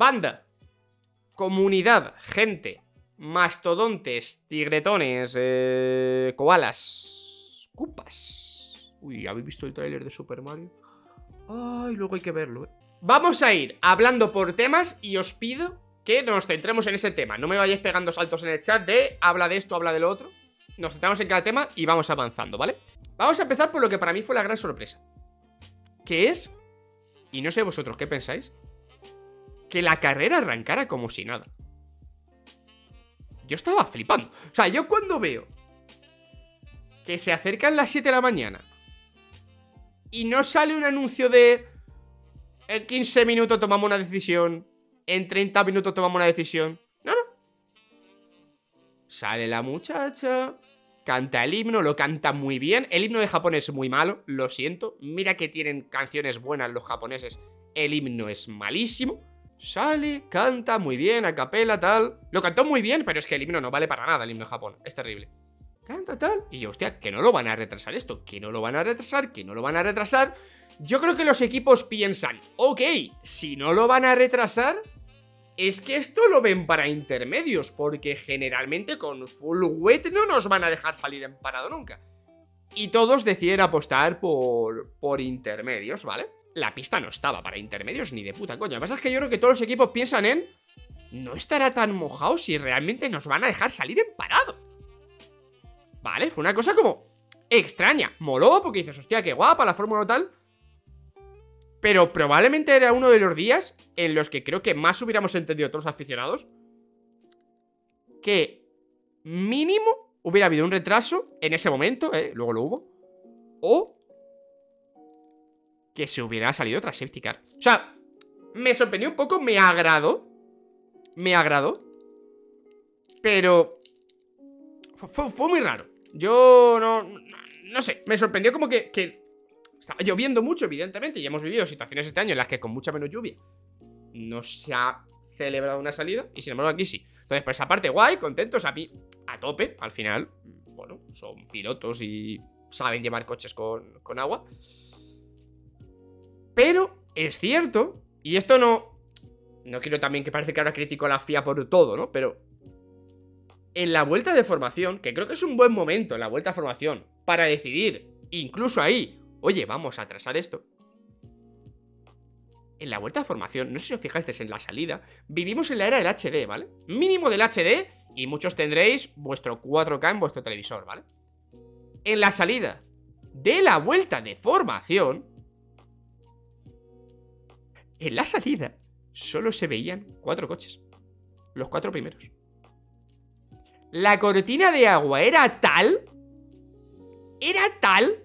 Banda. Comunidad. Gente. Mastodontes. Tigretones. Eh, koalas. Cupas. Uy, ¿habéis visto el tráiler de Super Mario? Ay, luego hay que verlo, eh. Vamos a ir hablando por temas y os pido que nos centremos en ese tema. No me vayáis pegando saltos en el chat de habla de esto, habla de lo otro. Nos centramos en cada tema y vamos avanzando, ¿vale? Vamos a empezar por lo que para mí fue la gran sorpresa. Que es, y no sé vosotros qué pensáis, que la carrera arrancara como si nada. Yo estaba flipando. O sea, yo cuando veo que se acercan las 7 de la mañana y no sale un anuncio de en 15 minutos tomamos una decisión. En 30 minutos tomamos una decisión. No, no. Sale la muchacha. Canta el himno, lo canta muy bien. El himno de Japón es muy malo, lo siento. Mira que tienen canciones buenas los japoneses. El himno es malísimo. Sale, canta muy bien, a capela, tal. Lo cantó muy bien, pero es que el himno no vale para nada, el himno de Japón. Es terrible. Canta, tal. Y yo, hostia, que no lo van a retrasar esto. Que no lo van a retrasar, que no lo van a retrasar. Yo creo que los equipos piensan, ok, si no lo van a retrasar, es que esto lo ven para intermedios, porque generalmente con full wet no nos van a dejar salir en parado nunca. Y todos deciden apostar por, por intermedios, ¿vale? La pista no estaba para intermedios ni de puta coña. Lo que pasa es que yo creo que todos los equipos piensan en... No estará tan mojado si realmente nos van a dejar salir en parado. ¿Vale? Fue una cosa como extraña. Moló porque dices, hostia, qué guapa la fórmula tal. Pero probablemente era uno de los días en los que creo que más hubiéramos entendido todos los aficionados que mínimo hubiera habido un retraso en ese momento, ¿eh? luego lo hubo, o que se hubiera salido otra safety car. O sea, me sorprendió un poco, me agradó, me agradó, pero fue, muy raro. Yo no, no, sé, me sorprendió como que, que estaba lloviendo mucho, evidentemente, y hemos vivido situaciones este año en las que con mucha menos lluvia no se ha celebrado una salida, y sin embargo aquí sí. Entonces, por esa parte, guay, contentos, a, a tope, al final, bueno, son pilotos y saben llevar coches con, con agua. Pero es cierto, y esto no... No quiero también que parece que ahora critico a la FIA por todo, ¿no? Pero en la vuelta de formación, que creo que es un buen momento en la vuelta de formación, para decidir, incluso ahí, oye, vamos a atrasar esto. En la vuelta de formación, no sé si os fijasteis en la salida, vivimos en la era del HD, ¿vale? Mínimo del HD y muchos tendréis vuestro 4K en vuestro televisor, ¿vale? En la salida de la vuelta de formación, en la salida solo se veían cuatro coches. Los cuatro primeros. La cortina de agua era tal... Era tal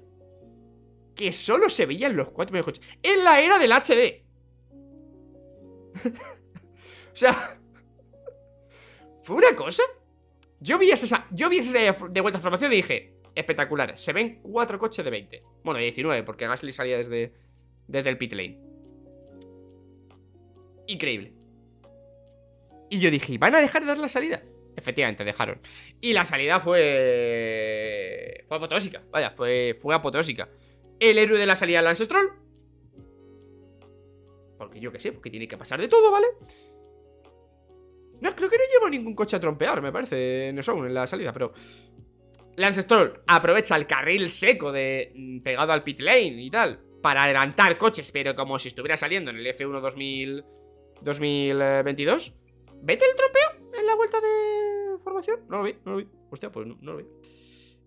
que solo se veían los cuatro primeros coches. En la era del HD. o sea... Fue una cosa. Yo vi esa, yo vi esa de vuelta a formación y dije, espectacular. Se ven cuatro coches de 20. Bueno, de 19, porque Gasly salía desde, desde el pit lane. Increíble. Y yo dije, ¿van a dejar de dar la salida? Efectivamente, dejaron. Y la salida fue... Fue apotósica. Vaya, fue, fue apotósica el héroe de la salida Lance Stroll. Porque yo qué sé, porque tiene que pasar de todo, ¿vale? No, creo que no llevo ningún coche a trompear, me parece, no son en la salida, pero... Lance Stroll aprovecha el carril seco de mm, pegado al pit lane y tal para adelantar coches, pero como si estuviera saliendo en el F1 2000, 2022. ¿Vete el trompeo en la vuelta de formación? No lo vi, no lo vi. Hostia, pues no, lo vi.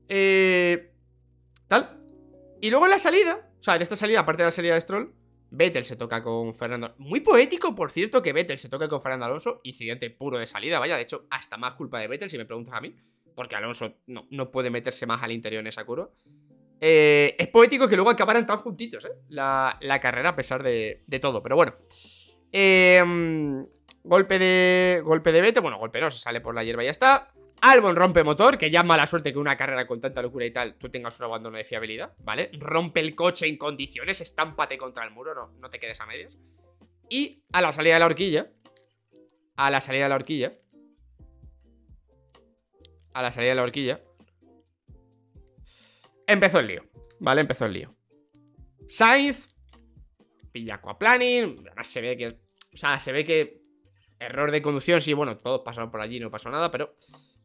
Eh, tal. Y luego en la salida, o sea, en esta salida, aparte de la salida de Stroll, Vettel se toca con Fernando. Muy poético, por cierto, que Vettel se toque con Fernando Alonso. Incidente puro de salida, vaya. De hecho, hasta más culpa de Vettel, si me preguntas a mí. Porque Alonso no, no puede meterse más al interior en esa curva. Eh, es poético que luego acabaran tan juntitos, ¿eh? La, carrera, a pesar de, todo. Pero bueno. Eh, golpe de. Golpe de Vettel. Bueno, golpe no, se sale por la hierba y ya está. Albon rompe motor, que ya mala suerte que una carrera con tanta locura y tal, tú tengas un abandono de fiabilidad, ¿vale? Rompe el coche en condiciones, estámpate contra el muro, no, no te quedes a medias. Y a la salida de la horquilla, a la salida de la horquilla, a la salida de la horquilla, empezó el lío, ¿vale? Empezó el lío. Sainz pilla aquaplaning, además se ve que, o sea, se ve que Error de conducción, sí, bueno, todos pasaron por allí, no pasó nada, pero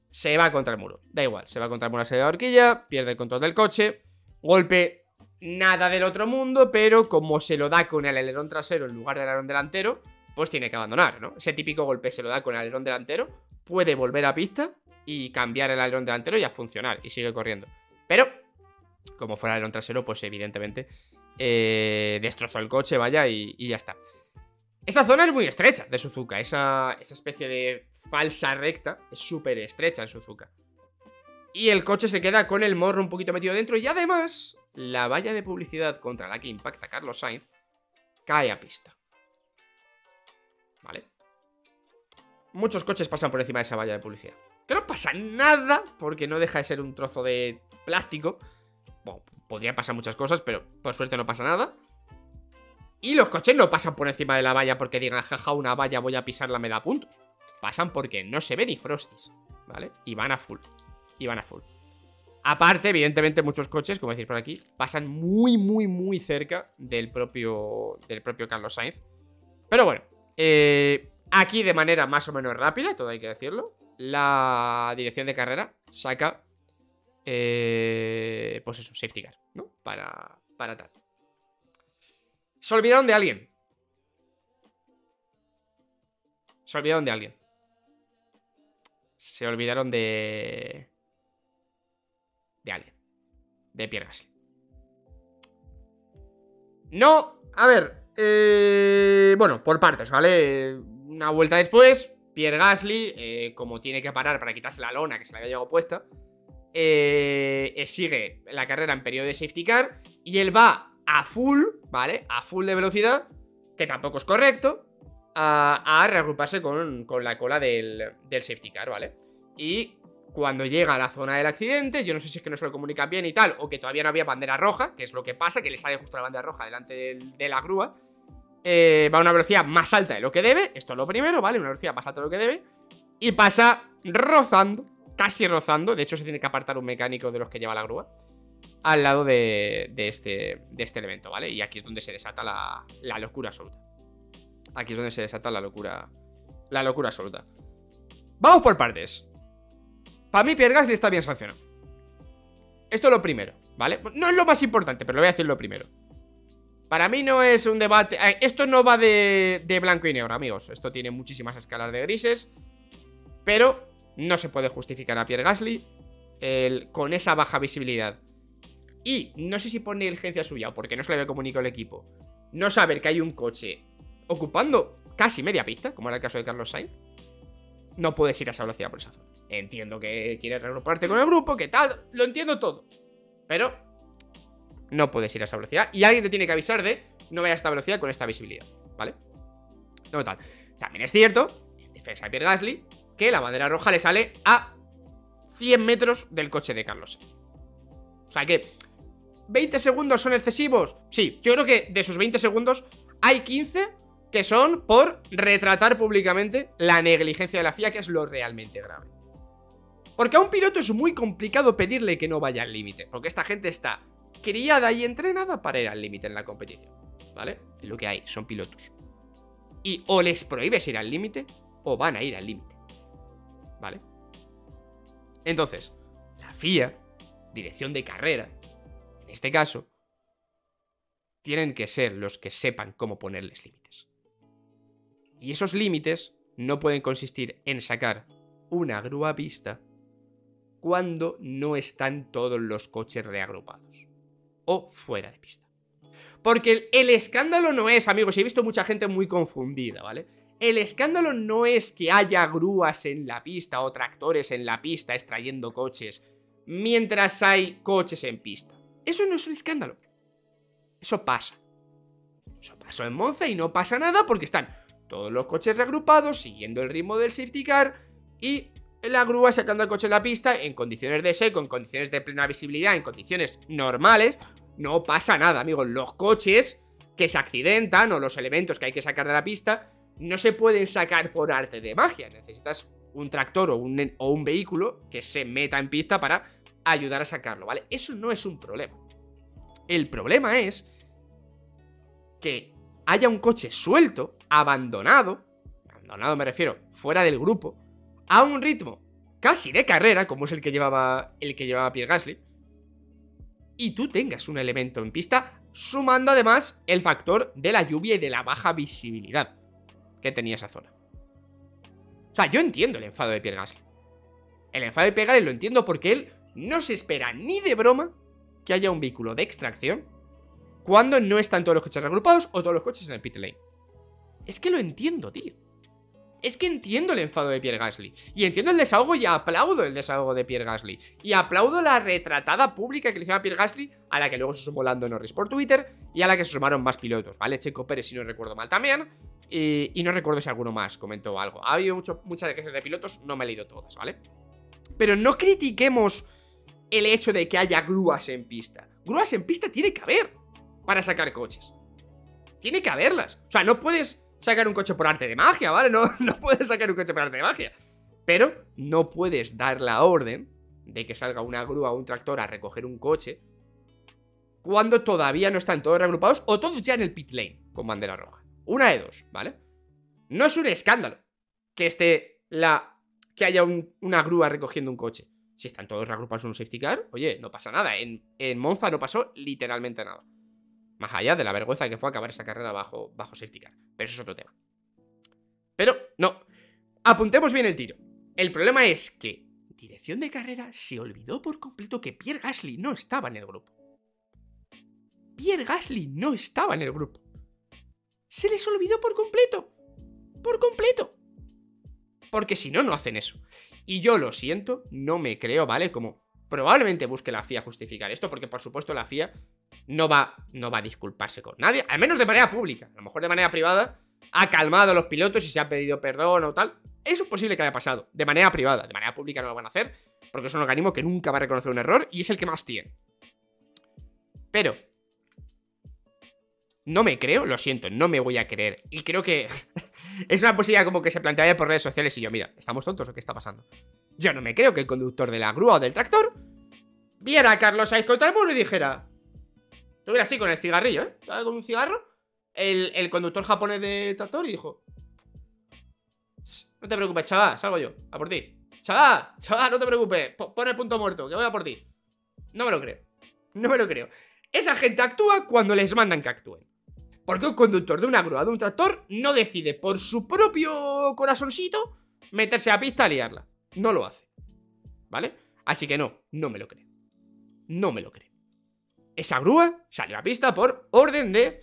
se va contra el muro. Da igual, se va contra el muro, se da horquilla, pierde el control del coche, golpe nada del otro mundo, pero como se lo da con el alerón trasero en lugar del alerón delantero, pues tiene que abandonar, ¿no? Ese típico golpe se lo da con el alerón delantero, puede volver a pista y cambiar el alerón delantero y a funcionar, y sigue corriendo. Pero, como fuera el alerón trasero, pues evidentemente eh, destrozó el coche, vaya, y, ya está. Esa zona es muy estrecha de Suzuka, esa, especie de falsa recta es súper estrecha en Suzuka. Y el coche se queda con el morro un poquito metido dentro y además la valla de publicidad contra la que impacta Carlos Sainz cae a pista. ¿Vale? Muchos coches pasan por encima de esa valla de publicidad. Que no pasa nada, porque no deja de ser un trozo de plástico. Bueno, podría pasar muchas cosas, pero por suerte no pasa nada. Y los coches no pasan por encima de la valla porque digan, jaja, una valla, voy a pisarla, me da puntos. Pasan porque no se ve ni frosties, ¿vale? Y van a full. Y van a full. Aparte, evidentemente, muchos coches, como decís por aquí, pasan muy, muy, muy cerca del propio, del propio Carlos Sainz. Pero bueno, eh, aquí de manera más o menos rápida, todo hay que decirlo, la dirección de carrera saca, eh, pues eso, safety car, ¿no? Para, para tal. Se olvidaron de alguien. Se olvidaron de alguien. Se olvidaron de de alguien. De Pierre Gasly. No, a ver. Eh, bueno, por partes, ¿vale? Una vuelta después, Pierre Gasly, eh, como tiene que parar para quitarse la lona que se le había llegado puesta, eh, sigue la carrera en periodo de safety car y él va a full, ¿vale? A full de velocidad, que tampoco es correcto, a, reagruparse con, la cola del, del safety car, ¿vale? Y cuando llega a la zona del accidente, yo no sé si es que no se lo comunican bien y tal, o que todavía no había bandera roja, que es lo que pasa, que le sale justo la bandera roja delante de, la grúa, eh, va a una velocidad más alta de lo que debe, esto es lo primero, ¿vale? Una velocidad más alta de lo que debe, y pasa rozando, casi rozando, de hecho se tiene que apartar un mecánico de los que lleva la grúa, al lado de, este, de este elemento, ¿vale? Y aquí es donde se desata la, la locura absoluta. Aquí es donde se desata la locura, la locura absoluta. Vamos por partes. Para mí Pierre Gasly está bien sancionado Esto es lo primero, ¿vale? No es lo más importante, pero lo voy a decir lo primero Para mí no es un debate eh, Esto no va de, blanco y negro, amigos Esto tiene muchísimas escalas de grises Pero no se puede justificar a Pierre Gasly Con esa baja visibilidad Y no sé si por negligencia suya O porque no se le había comunicado al equipo No saber que hay un coche ocupando casi media pista Como era el caso de Carlos Sainz No puedes ir a esa velocidad por esa zona Entiendo que quieres reagruparte con el grupo, que tal, lo entiendo todo. Pero no puedes ir a esa velocidad y alguien te tiene que avisar de no vaya a esta velocidad con esta visibilidad, ¿vale? No tal. También es cierto, en defensa de Pierre Gasly, que la bandera roja le sale a 100 metros del coche de Carlos. O sea que, ¿20 segundos son excesivos? Sí, yo creo que de sus 20 segundos hay 15 que son por retratar públicamente la negligencia de la FIA, que es lo realmente grave. Porque a un piloto es muy complicado pedirle que no vaya al límite, porque esta gente está criada y entrenada para ir al límite en la competición, ¿vale? Y lo que hay son pilotos. Y o les prohíbes ir al límite, o van a ir al límite, ¿vale? Entonces, la FIA, dirección de carrera, en este caso, tienen que ser los que sepan cómo ponerles límites. Y esos límites no pueden consistir en sacar una grúa pista cuando no están todos los coches reagrupados o fuera de pista. Porque el, escándalo no es, amigos, he visto mucha gente muy confundida, ¿vale? El escándalo no es que haya grúas en la pista o tractores en la pista extrayendo coches mientras hay coches en pista. Eso no es un escándalo. Eso pasa. Eso pasó en Monza y no pasa nada porque están todos los coches reagrupados, siguiendo el ritmo del safety car y la grúa sacando el coche en la pista en condiciones de seco, en condiciones de plena visibilidad, en condiciones normales, no pasa nada, amigos. Los coches que se accidentan o los elementos que hay que sacar de la pista no se pueden sacar por arte de magia. Necesitas un tractor o un, vehículo que se meta en pista para ayudar a sacarlo, ¿vale? Eso no es un problema. El problema es que haya un coche suelto, abandonado, abandonado me refiero, fuera del grupo, a un ritmo casi de carrera, como es el que llevaba el que llevaba Pierre Gasly, y tú tengas un elemento en pista, sumando además el factor de la lluvia y de la baja visibilidad que tenía esa zona. O sea, yo entiendo el enfado de Pierre Gasly. El enfado de Pierre Gasly lo entiendo porque él no se espera ni de broma que haya un vehículo de extracción cuando no están todos los coches agrupados o todos los coches en el pit lane. Es que lo entiendo, tío. Es que entiendo el enfado de Pierre Gasly. Y entiendo el desahogo y aplaudo el desahogo de Pierre Gasly. Y aplaudo la retratada pública que le hicieron a Pierre Gasly, a la que luego se sumó Lando Norris por Twitter y a la que se sumaron más pilotos, ¿vale? Checo Pérez, si no recuerdo mal también. Y, no recuerdo si alguno más comentó algo. Ha habido mucho, muchas declaraciones de pilotos, no me he leído todas, ¿vale? Pero no critiquemos el hecho de que haya grúas en pista. Grúas en pista tiene que haber para sacar coches. Tiene que haberlas. O sea, no puedes sacar un coche por arte de magia, ¿vale? No, no puedes sacar un coche por arte de magia. Pero no puedes dar la orden de que salga una grúa o un tractor a recoger un coche cuando todavía no están todos reagrupados o todos ya en el pit lane con bandera roja. Una de dos, ¿vale? No es un escándalo que esté la... que haya una grúa recogiendo un coche. Si están todos reagrupados en un safety car, oye, no pasa nada. En, en Monza no pasó literalmente nada. Más allá de la vergüenza que fue acabar esa carrera bajo, bajo safety car. Pero eso es otro tema. Pero, no. Apuntemos bien el tiro. El problema es que dirección de carrera se olvidó por completo que Pierre Gasly no estaba en el grupo. Pierre Gasly no estaba en el grupo. Se les olvidó por completo. Por completo. Porque si no, no hacen eso. Y yo lo siento, no me creo, ¿vale? Como probablemente busque la FIA justificar esto, porque por supuesto la FIA no va, no va a disculparse con nadie, al menos de manera pública. A lo mejor de manera privada ha calmado a los pilotos y se ha pedido perdón o tal. Eso es posible que haya pasado, de manera privada. De manera pública no lo van a hacer, porque es un organismo que nunca va a reconocer un error y es el que más tiene. Pero... No me creo, lo siento, no me voy a creer. Y creo que es una posibilidad como que se planteaba por redes sociales y yo, mira, ¿estamos tontos o qué está pasando? Yo no me creo que el conductor de la grúa o del tractor viera a Carlos Sainz contra el muro y dijera Estuviera así con el cigarrillo, ¿eh? Con un cigarro. El, conductor japonés de tractor y dijo: No te preocupes, chaval, salgo yo, a por ti. Chaval, chaval, no te preocupes. Pon el punto muerto, que voy a por ti. No me lo creo. No me lo creo. Esa gente actúa cuando les mandan que actúen. Porque un conductor de una grúa, de un tractor, no decide por su propio corazoncito meterse a pista a liarla. No lo hace. ¿Vale? Así que no, no me lo creo. No me lo creo. Esa grúa salió a pista por orden de...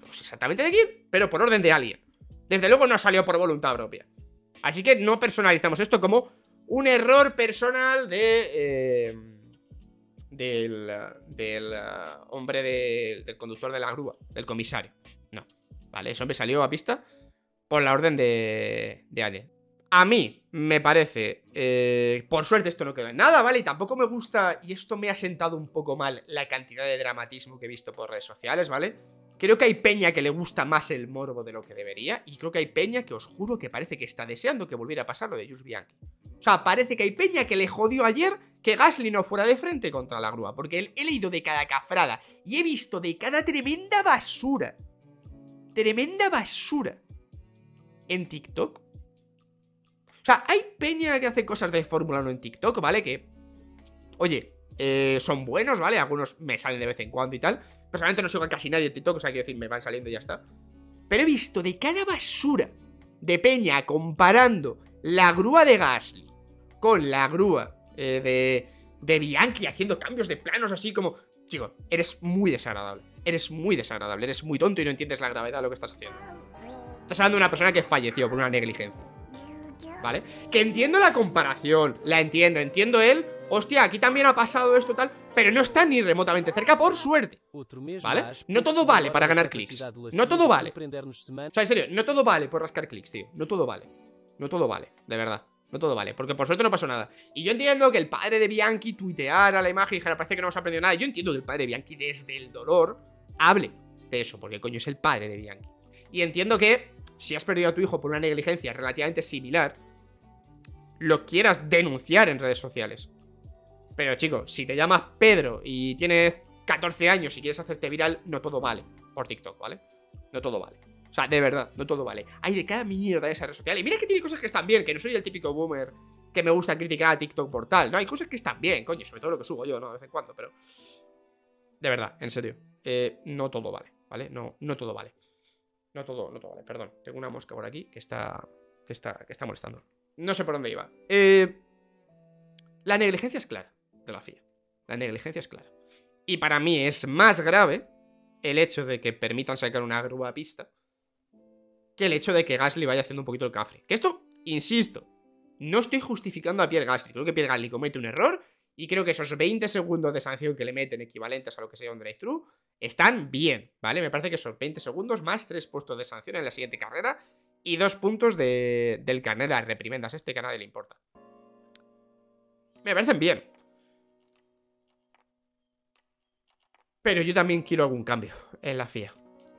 No sé exactamente de quién, pero por orden de alguien. Desde luego no salió por voluntad propia. Así que no personalizamos esto como un error personal de... Eh, del, del hombre del conductor de la grúa, del comisario. No, ¿vale? Ese hombre salió a pista por la orden de, de alguien. A mí me parece, eh, por suerte esto no quedó en nada, ¿vale? Y tampoco me gusta, y esto me ha sentado un poco mal, la cantidad de dramatismo que he visto por redes sociales, ¿vale? Creo que hay peña que le gusta más el morbo de lo que debería, y creo que hay peña que os juro que parece que está deseando que volviera a pasar lo de Just Bianchi. O sea, parece que hay peña que le jodió ayer que Gasly no fuera de frente contra la grúa, porque he leído de cada cafrada y he visto de cada tremenda basura. Tremenda basura. En TikTok o sea, hay peña que hace cosas de Fórmula 1 en TikTok, ¿vale? Que, oye, eh, son buenos, ¿vale? Algunos me salen de vez en cuando y tal. Personalmente no sigo casi nadie en TikTok, o sea, quiero decir, me van saliendo y ya está. Pero he visto de cada basura de peña comparando la grúa de Gasly con la grúa eh, de, de Bianchi haciendo cambios de planos así como... Chico, eres muy desagradable. Eres muy desagradable, eres muy tonto y no entiendes la gravedad de lo que estás haciendo. Estás hablando de una persona que falleció por una negligencia. ¿vale? Que entiendo la comparación, la entiendo, entiendo él, hostia, aquí también ha pasado esto tal, pero no está ni remotamente cerca, por suerte, ¿vale? No todo vale para ganar clics, no todo vale. O sea, en serio, no todo vale por rascar clics, tío, no todo vale, no todo vale, de verdad. No todo vale, porque por suerte no pasó nada Y yo entiendo que el padre de Bianchi tuiteara la imagen y dijera, parece que no hemos aprendido nada Yo entiendo que el padre de Bianchi desde el dolor hable de eso, porque coño es el padre de Bianchi Y entiendo que si has perdido a tu hijo por una negligencia relativamente similar lo quieras denunciar en redes sociales. Pero chicos, si te llamas Pedro y tienes 14 años y quieres hacerte viral, no todo vale por TikTok, ¿vale? No todo vale. Sea, de verdad, no todo vale. Hay de cada mierda de esa red social. Y mira que tiene cosas que están bien, que no soy el típico boomer que me gusta criticar a TikTok por tal. No, hay cosas que están bien, coño, sobre todo lo que subo yo, ¿no? De vez en cuando, pero. De verdad, en serio. Eh, no todo vale, ¿vale? No, no todo vale. No todo, no todo vale, perdón. Tengo una mosca por aquí que está. que está. que está molestando. No sé por dónde iba. Eh, la negligencia es clara de la FIA. La negligencia es clara. Y para mí es más grave el hecho de que permitan sacar una grúa a pista que el hecho de que Gasly vaya haciendo un poquito el cafre. Que esto, insisto, no estoy justificando a Pierre Gasly. Creo que Pierre Gasly comete un error y creo que esos 20 segundos de sanción que le meten equivalentes a lo que sea un drive-thru están bien, ¿vale? Me parece que son 20 segundos más 3 puestos de sanción en la siguiente carrera y 2 puntos de, del canal reprimendas. Este nadie le importa. Me parecen bien. Pero yo también quiero algún cambio en la FIA.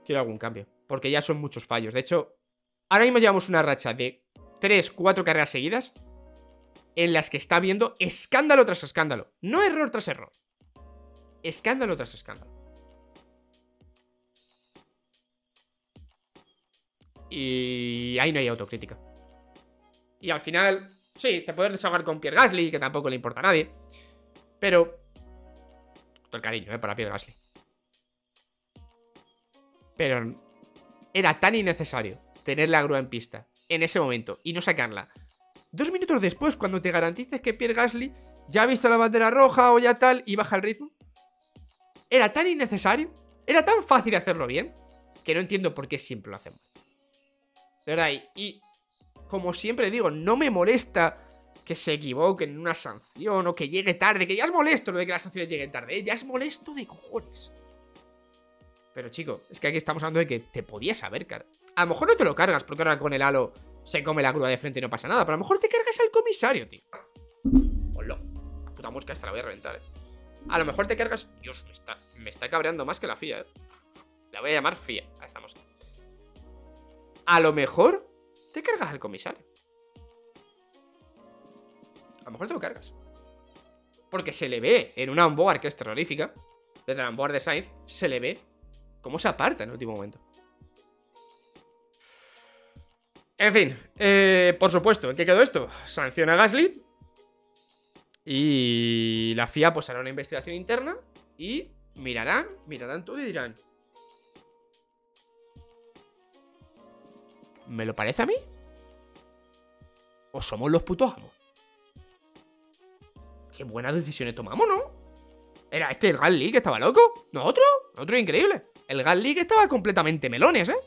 Quiero algún cambio. Porque ya son muchos fallos. De hecho, ahora mismo llevamos una racha de 3, 4 carreras seguidas en las que está viendo escándalo tras escándalo. No error tras error. Escándalo tras escándalo. Y ahí no hay autocrítica. Y al final, sí, te puedes desahogar con Pierre Gasly, que tampoco le importa a nadie. Pero... Todo el cariño, ¿eh? Para Pierre Gasly. Pero era tan innecesario tener la grúa en pista en ese momento y no sacarla. Dos minutos después, cuando te garantices que Pierre Gasly ya ha visto la bandera roja o ya tal y baja el ritmo. Era tan innecesario, era tan fácil hacerlo bien, que no entiendo por qué siempre lo hacemos. De verdad, y, como siempre digo, no me molesta que se equivoquen en una sanción o que llegue tarde, que ya es molesto lo de que las sanciones lleguen tarde, ¿eh? ya es molesto de cojones. Pero chico, es que aquí estamos hablando de que te podías saber, cara. A lo mejor no te lo cargas porque ahora con el halo se come la grúa de frente y no pasa nada. Pero a lo mejor te cargas al comisario, tío. Hola. La puta mosca esta la voy a reventar, eh. A lo mejor te cargas. Dios, me está, me está cabreando más que la FIA, eh. La voy a llamar FIA a esta mosca. A lo mejor te cargas al comisario. A lo mejor te lo cargas. Porque se le ve en una onboard que es terrorífica. Desde la onboard de Sainz, se le ve cómo se aparta en el último momento. En fin, eh, por supuesto, ¿en qué quedó esto? Sanciona a Gasly. Y la FIA pues hará una investigación interna y mirarán, mirarán todo y dirán... ¿Me lo parece a mí? ¿O somos los putos amos? Qué buenas decisiones tomamos, ¿no? Era este el Gasly que estaba loco. ¿No otro? Otro increíble. El Gasly que estaba completamente melones, ¿eh?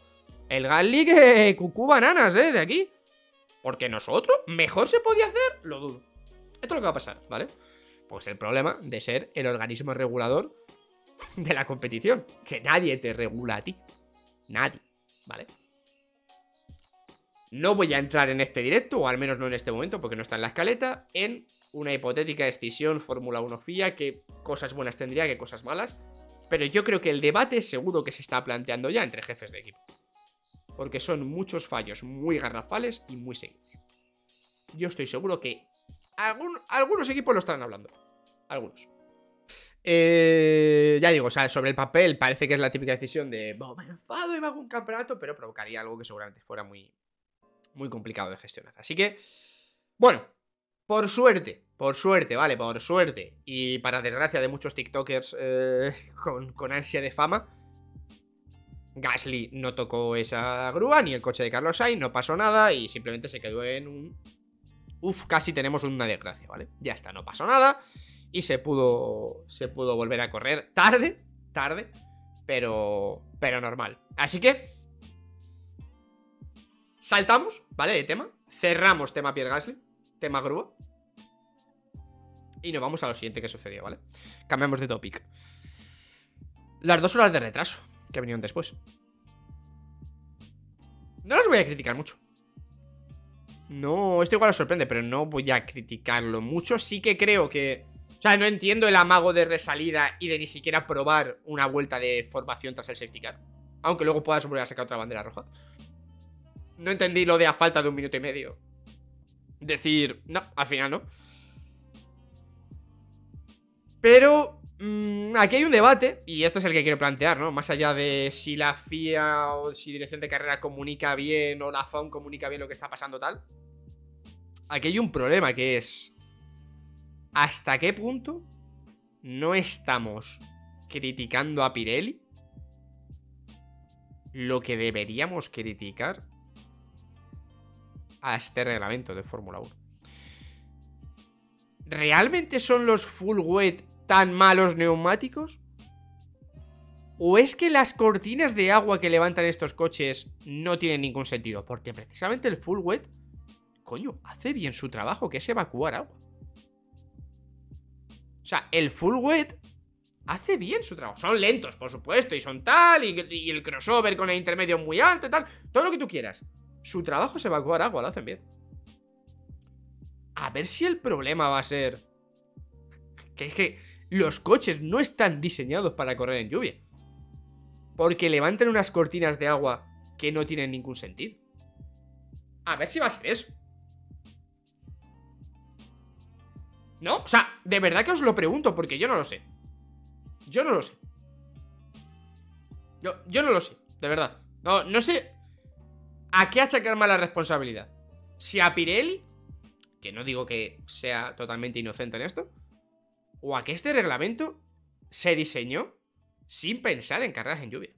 El Gasly que cucú bananas, ¿eh? De aquí. Porque nosotros, mejor se podía hacer, lo dudo. Esto es lo que va a pasar, ¿vale? Pues el problema de ser el organismo regulador de la competición. Que nadie te regula a ti. Nadie, ¿vale? No voy a entrar en este directo, o al menos no en este momento, porque no está en la escaleta, en una hipotética decisión Fórmula 1 FIA, que cosas buenas tendría, que cosas malas. Pero yo creo que el debate seguro que se está planteando ya entre jefes de equipo porque son muchos fallos muy garrafales y muy seguidos. Yo estoy seguro que algunos equipos lo estarán hablando. Algunos. Eh, ya digo, o sea, sobre el papel parece que es la típica decisión de me enfado y me un campeonato, pero provocaría algo que seguramente fuera muy, muy complicado de gestionar. Así que, bueno, por suerte, por suerte, vale, por suerte, y para desgracia de muchos TikTokers eh, con, ansia de fama, Gasly no tocó esa grúa, ni el coche de Carlos Sainz, no pasó nada y simplemente se quedó en un... Uf, casi tenemos una desgracia, ¿vale? Ya está, no pasó nada y se pudo, se pudo volver a correr tarde, tarde, pero, pero normal. Así que... Saltamos, ¿vale? De tema. Cerramos tema Pierre Gasly, tema grúa. Y nos vamos a lo siguiente que sucedió, ¿vale? Cambiamos de topic. Las dos horas de retraso que vinieron después. No los voy a criticar mucho. No, esto igual os sorprende, pero no voy a criticarlo mucho. Sí que creo que... O sea, no entiendo el amago de resalida y de ni siquiera probar una vuelta de formación tras el safety car. Aunque luego puedas volver a sacar otra bandera roja. No entendí lo de a falta de un minuto y medio. Decir, no, al final no. Pero mm, aquí hay un debate, y este es el que quiero plantear, ¿no? Más allá de si la FIA o si Dirección de Carrera comunica bien o la FOM comunica bien lo que está pasando tal. Aquí hay un problema que es... ¿Hasta qué punto no estamos criticando a Pirelli lo que deberíamos criticar a este reglamento de Fórmula 1? ¿Realmente son los full wet tan malos neumáticos? ¿O es que las cortinas de agua que levantan estos coches no tienen ningún sentido? Porque precisamente el full wet, coño, hace bien su trabajo, que es evacuar agua. O sea, el full wet hace bien su trabajo. Son lentos, por supuesto, y son tal, y, y el crossover con el intermedio muy alto y tal. Todo lo que tú quieras. Su trabajo es evacuar agua, lo hacen bien. A ver si el problema va a ser... Que es que los coches no están diseñados para correr en lluvia. Porque levantan unas cortinas de agua que no tienen ningún sentido. A ver si va a ser eso. ¿No? O sea, de verdad que os lo pregunto porque yo no lo sé. Yo no lo sé. Yo, yo no lo sé, de verdad. No, no sé a qué achacar más la responsabilidad. Si a Pirelli que no digo que sea totalmente inocente en esto, o a que este reglamento se diseñó sin pensar en carreras en lluvia.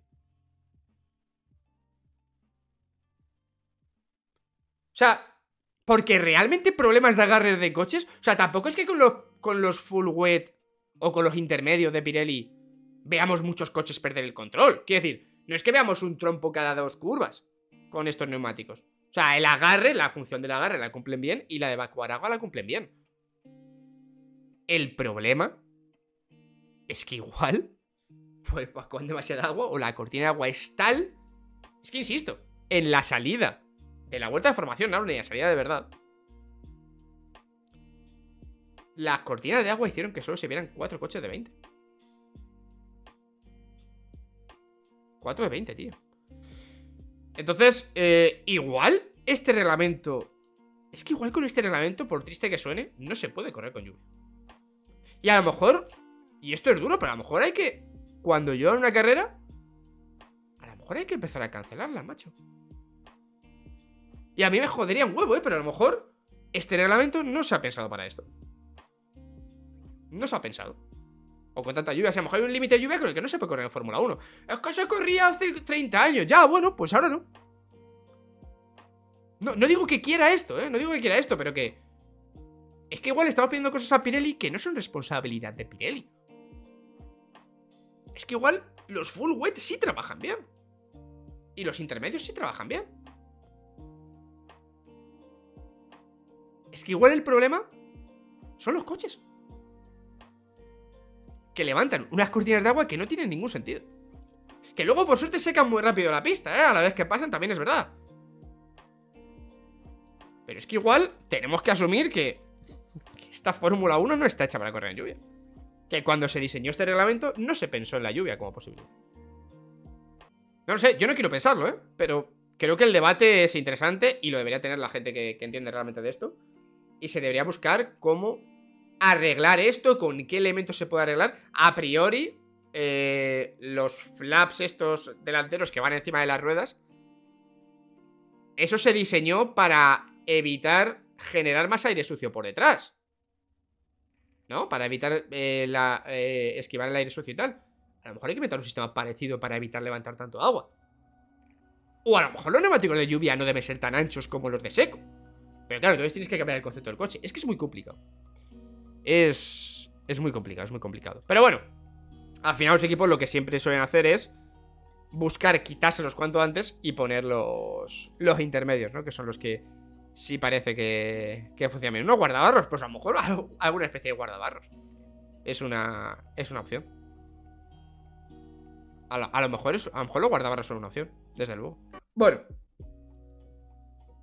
O sea, porque realmente problemas de agarre de coches, o sea, tampoco es que con los full wet o con los intermedios de Pirelli veamos muchos coches perder el control. Quiero decir, no es que veamos un trompo cada dos curvas con estos neumáticos. O sea, el agarre, la función del agarre la cumplen bien y la de evacuar agua la cumplen bien. El problema es que igual, pues evacuan demasiada agua o la cortina de agua es tal. Es que insisto, en la salida de la vuelta de formación, no, ni la salida de verdad. Las cortinas de agua hicieron que solo se vieran cuatro coches de 20. 4 de 20, tío. Entonces, eh, igual este reglamento... Es que igual con este reglamento, por triste que suene, no se puede correr con lluvia. Y a lo mejor... Y esto es duro, pero a lo mejor hay que... Cuando yo una carrera... A lo mejor hay que empezar a cancelarla, macho. Y a mí me jodería un huevo, ¿eh? Pero a lo mejor este reglamento no se ha pensado para esto. No se ha pensado. O con tanta lluvia. O sea, a lo mejor hay un límite de lluvia con el que no se puede correr en Fórmula 1. Es que se corría hace 30 años. Ya, bueno, pues ahora no. No, digo que quiera esto, ¿eh? No digo que quiera esto, pero que... Es que igual estamos pidiendo cosas a Pirelli que no son responsabilidad de Pirelli. Es que igual los full wet sí trabajan bien. Y los intermedios sí trabajan bien. Es que igual el problema son los coches que levantan unas cortinas de agua que no tienen ningún sentido. Que luego por suerte secan muy rápido la pista, ¿eh? A la vez que pasan también es verdad. Pero es que igual tenemos que asumir que, esta Fórmula 1 no está hecha para correr en lluvia. Que cuando se diseñó este reglamento no se pensó en la lluvia como posible. No lo sé, yo no quiero pensarlo, ¿eh? Pero creo que el debate es interesante y lo debería tener la gente que, que entiende realmente de esto. Y se debería buscar cómo arreglar esto, con qué elementos se puede arreglar. A priori, eh, los flaps estos delanteros que van encima de las ruedas, eso se diseñó para evitar generar más aire sucio por detrás. ¿No? Para evitar eh, eh, esquivar el aire sucio y tal. A lo mejor hay que meter un sistema parecido para evitar levantar tanto agua. O a lo mejor los neumáticos de lluvia no deben ser tan anchos como los de seco. Pero claro, entonces tienes que cambiar el concepto del coche. Es que es muy complicado. Es, es muy complicado, es muy complicado. Pero bueno, al final los equipos lo que siempre suelen hacer es buscar quitárselos cuanto antes y poner los, los intermedios, ¿no? Que son los que sí parece que, que funcionan bien. ¿No guardabarros? Pues a lo mejor alguna especie de guardabarros. Es una, es una opción. A lo, a lo mejor es, a lo mejor los guardabarros son una opción, desde luego. Bueno.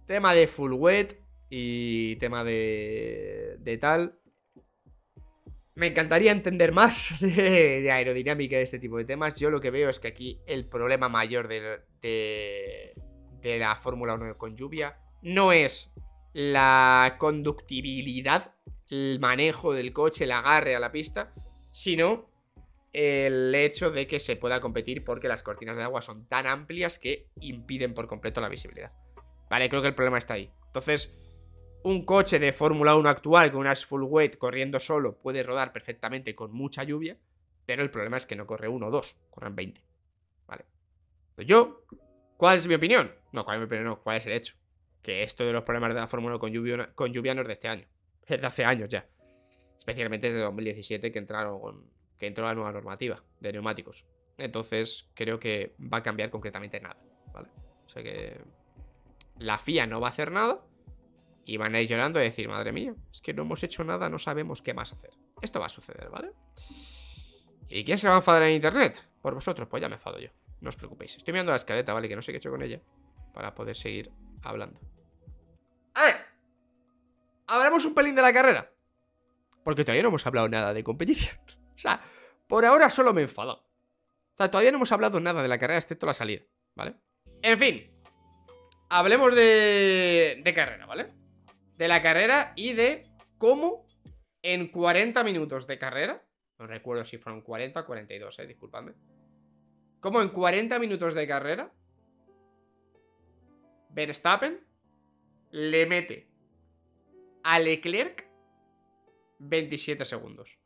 Tema de full wet y tema de, de tal. Me encantaría entender más de, aerodinámica de este tipo de temas. Yo lo que veo es que aquí el problema mayor de, de, la Fórmula 1 con lluvia no es la conductibilidad, el manejo del coche, el agarre a la pista, sino el hecho de que se pueda competir porque las cortinas de agua son tan amplias que impiden por completo la visibilidad. Vale, creo que el problema está ahí. Entonces, un coche de Fórmula 1 actual con unas full weight corriendo solo puede rodar perfectamente con mucha lluvia, pero el problema es que no corre uno o dos, corren 20. Vale. Pues yo, ¿cuál es mi opinión? No, ¿cuál es mi opinión? No, ¿cuál es el hecho? Que esto de los problemas de la Fórmula 1 con lluvia, con lluvia no es de este año. Es de hace años ya. Especialmente desde 2017 que entraron que entró la nueva normativa de neumáticos. Entonces, creo que va a cambiar concretamente nada, ¿vale? O sea que la FIA no va a hacer nada y van a ir llorando y decir, madre mía, es que no hemos hecho nada, no sabemos qué más hacer. Esto va a suceder, ¿vale? ¿Y quién se va a enfadar en internet? Por vosotros, pues ya me enfado yo. No os preocupéis. Estoy mirando la escaleta, ¿vale? Que no sé qué he hecho con ella. Para poder seguir hablando. A ver. Hablamos un pelín de la carrera. Porque todavía no hemos hablado nada de competición. O sea, por ahora solo me he enfadado. O sea, todavía no hemos hablado nada de la carrera, excepto la salida, ¿vale? En fin. Hablemos de, de carrera, ¿vale? De la carrera y de cómo en 40 minutos de carrera, no recuerdo si fueron 40 o 42, eh, disculpadme, cómo en 40 minutos de carrera Verstappen le mete a Leclerc 27 segundos.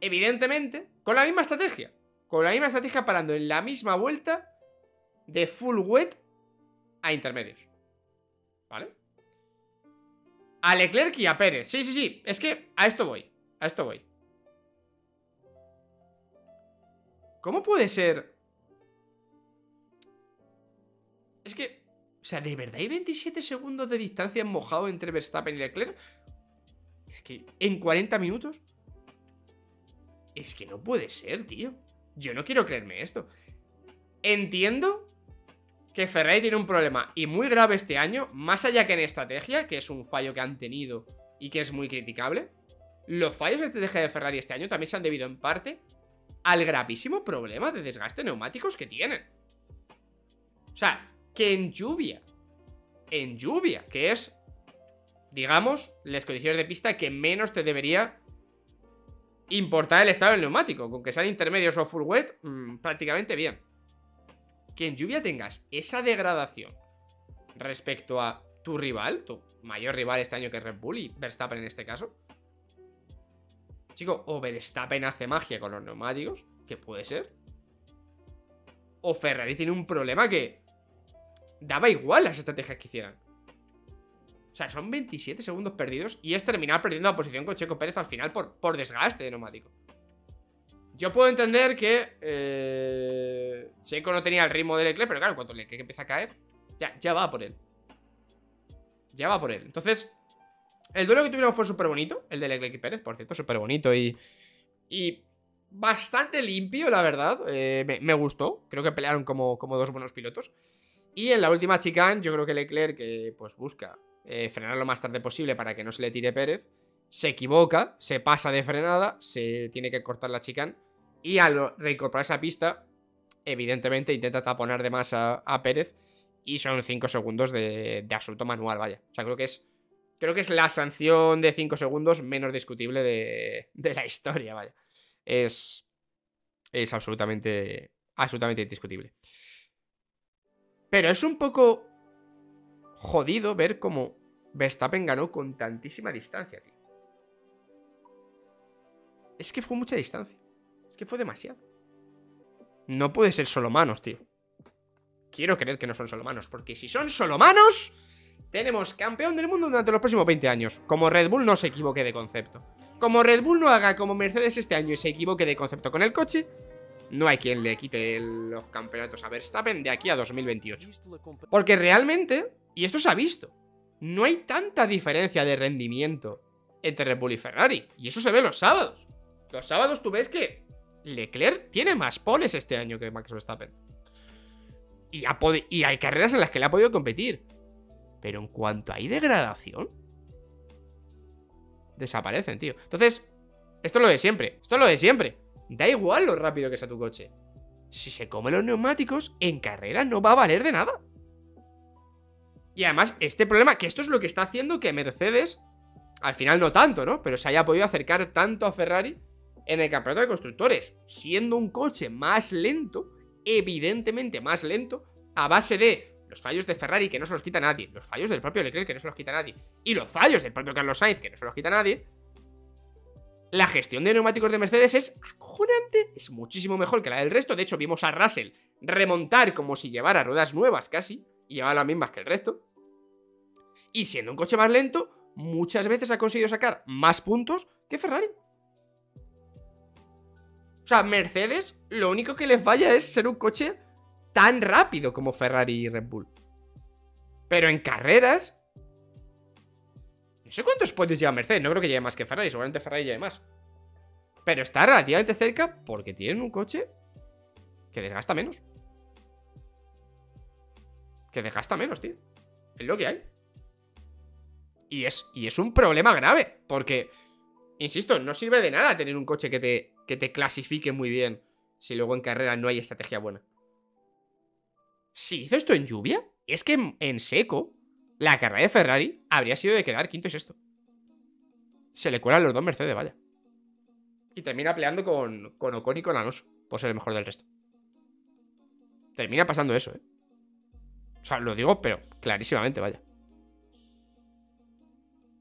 Evidentemente, con la misma estrategia. Con la misma estrategia parando en la misma vuelta de full wet a intermedios. A Leclerc y a Pérez. Sí, sí, sí. Es que a esto voy. A esto voy. ¿Cómo puede ser? Es que... O sea, ¿de verdad hay 27 segundos de distancia mojado entre Verstappen y Leclerc? Es que... ¿En 40 minutos? Es que no puede ser, tío. Yo no quiero creerme esto. Entiendo que Ferrari tiene un problema y muy grave este año, más allá que en estrategia, que es un fallo que han tenido y que es muy criticable. Los fallos de estrategia de Ferrari este año también se han debido en parte al gravísimo problema de desgaste neumáticos que tienen. O sea, que en lluvia, en lluvia, que es, digamos, las condiciones de pista que menos te debería importar el estado del neumático. Con que sean intermedios o full wet, mm, prácticamente bien que en lluvia tengas esa degradación respecto a tu rival, tu mayor rival este año que es Red Bull y Verstappen en este caso. Chico, o Verstappen hace magia con los neumáticos, que puede ser. O Ferrari tiene un problema que daba igual las estrategias que hicieran. O sea, son 27 segundos perdidos y es terminar perdiendo la posición con Checo Pérez al final por, por desgaste de neumático. Yo puedo entender que eh, Checo no tenía el ritmo de Leclerc, pero claro, cuando Leclerc empieza a caer, ya, va por él. Ya va por él. Entonces, el duelo que tuvieron fue súper bonito, el de Leclerc y Pérez, por cierto, súper bonito y, y bastante limpio, la verdad. Eh, me, gustó, creo que pelearon como, como dos buenos pilotos. Y en la última chicane, yo creo que Leclerc, que pues busca eh, frenar lo más tarde posible para que no se le tire Pérez, se equivoca, se pasa de frenada, se tiene que cortar la chicane y al reincorporar esa pista, evidentemente intenta taponar de más a, Pérez. Y son 5 segundos de, absoluto manual, vaya. O sea, creo que es. Creo que es la sanción de 5 segundos menos discutible de, de la historia, vaya. Es. Es absolutamente. Absolutamente indiscutible. Pero es un poco. Jodido ver cómo Verstappen ganó con tantísima distancia, tío. Es que fue mucha distancia que fue demasiado. No puede ser solo manos, tío. Quiero creer que no son solo manos, porque si son solo manos, tenemos campeón del mundo durante los próximos 20 años. Como Red Bull no se equivoque de concepto. Como Red Bull no haga como Mercedes este año y se equivoque de concepto con el coche, no hay quien le quite los campeonatos a Verstappen de aquí a 2028. Porque realmente, y esto se ha visto, no hay tanta diferencia de rendimiento entre Red Bull y Ferrari. Y eso se ve los sábados. Los sábados tú ves que Leclerc tiene más poles este año que Max Verstappen. Y, hay carreras en las que le ha podido competir. Pero en cuanto hay degradación, desaparecen, tío. Entonces, esto es lo de siempre. Esto es lo de siempre. Da igual lo rápido que sea tu coche. Si se come los neumáticos, en carrera no va a valer de nada. Y además, este problema, que esto es lo que está haciendo que Mercedes, al final no tanto, ¿no? Pero se haya podido acercar tanto a Ferrari en el campeonato de constructores, siendo un coche más lento, evidentemente más lento, a base de los fallos de Ferrari que no se los quita nadie, los fallos del propio Leclerc que no se los quita nadie, y los fallos del propio Carlos Sainz que no se los quita nadie, la gestión de neumáticos de Mercedes es acojonante, es muchísimo mejor que la del resto. De hecho, vimos a Russell remontar como si llevara ruedas nuevas casi, y llevaba las mismas que el resto. Y siendo un coche más lento, muchas veces ha conseguido sacar más puntos que Ferrari. O sea, Mercedes lo único que le falla es ser un coche tan rápido como Ferrari y Red Bull. Pero en carreras... No sé cuántos podios lleva Mercedes, no creo que lleve más que Ferrari, seguramente Ferrari lleve más. Pero está relativamente cerca porque tienen un coche que desgasta menos. Que desgasta menos, tío. Es lo que hay. Y es, y es un problema grave, porque, insisto, no sirve de nada tener un coche que te, que te clasifique muy bien si luego en carrera no hay estrategia buena. Si hizo esto en lluvia, es que en, seco, la carrera de Ferrari habría sido de quedar quinto y sexto. Se le cuelan los dos Mercedes, vaya. Y termina peleando con, con Ocon y con Alonso, por ser el mejor del resto. Termina pasando eso, ¿eh? O sea, lo digo, pero clarísimamente, vaya.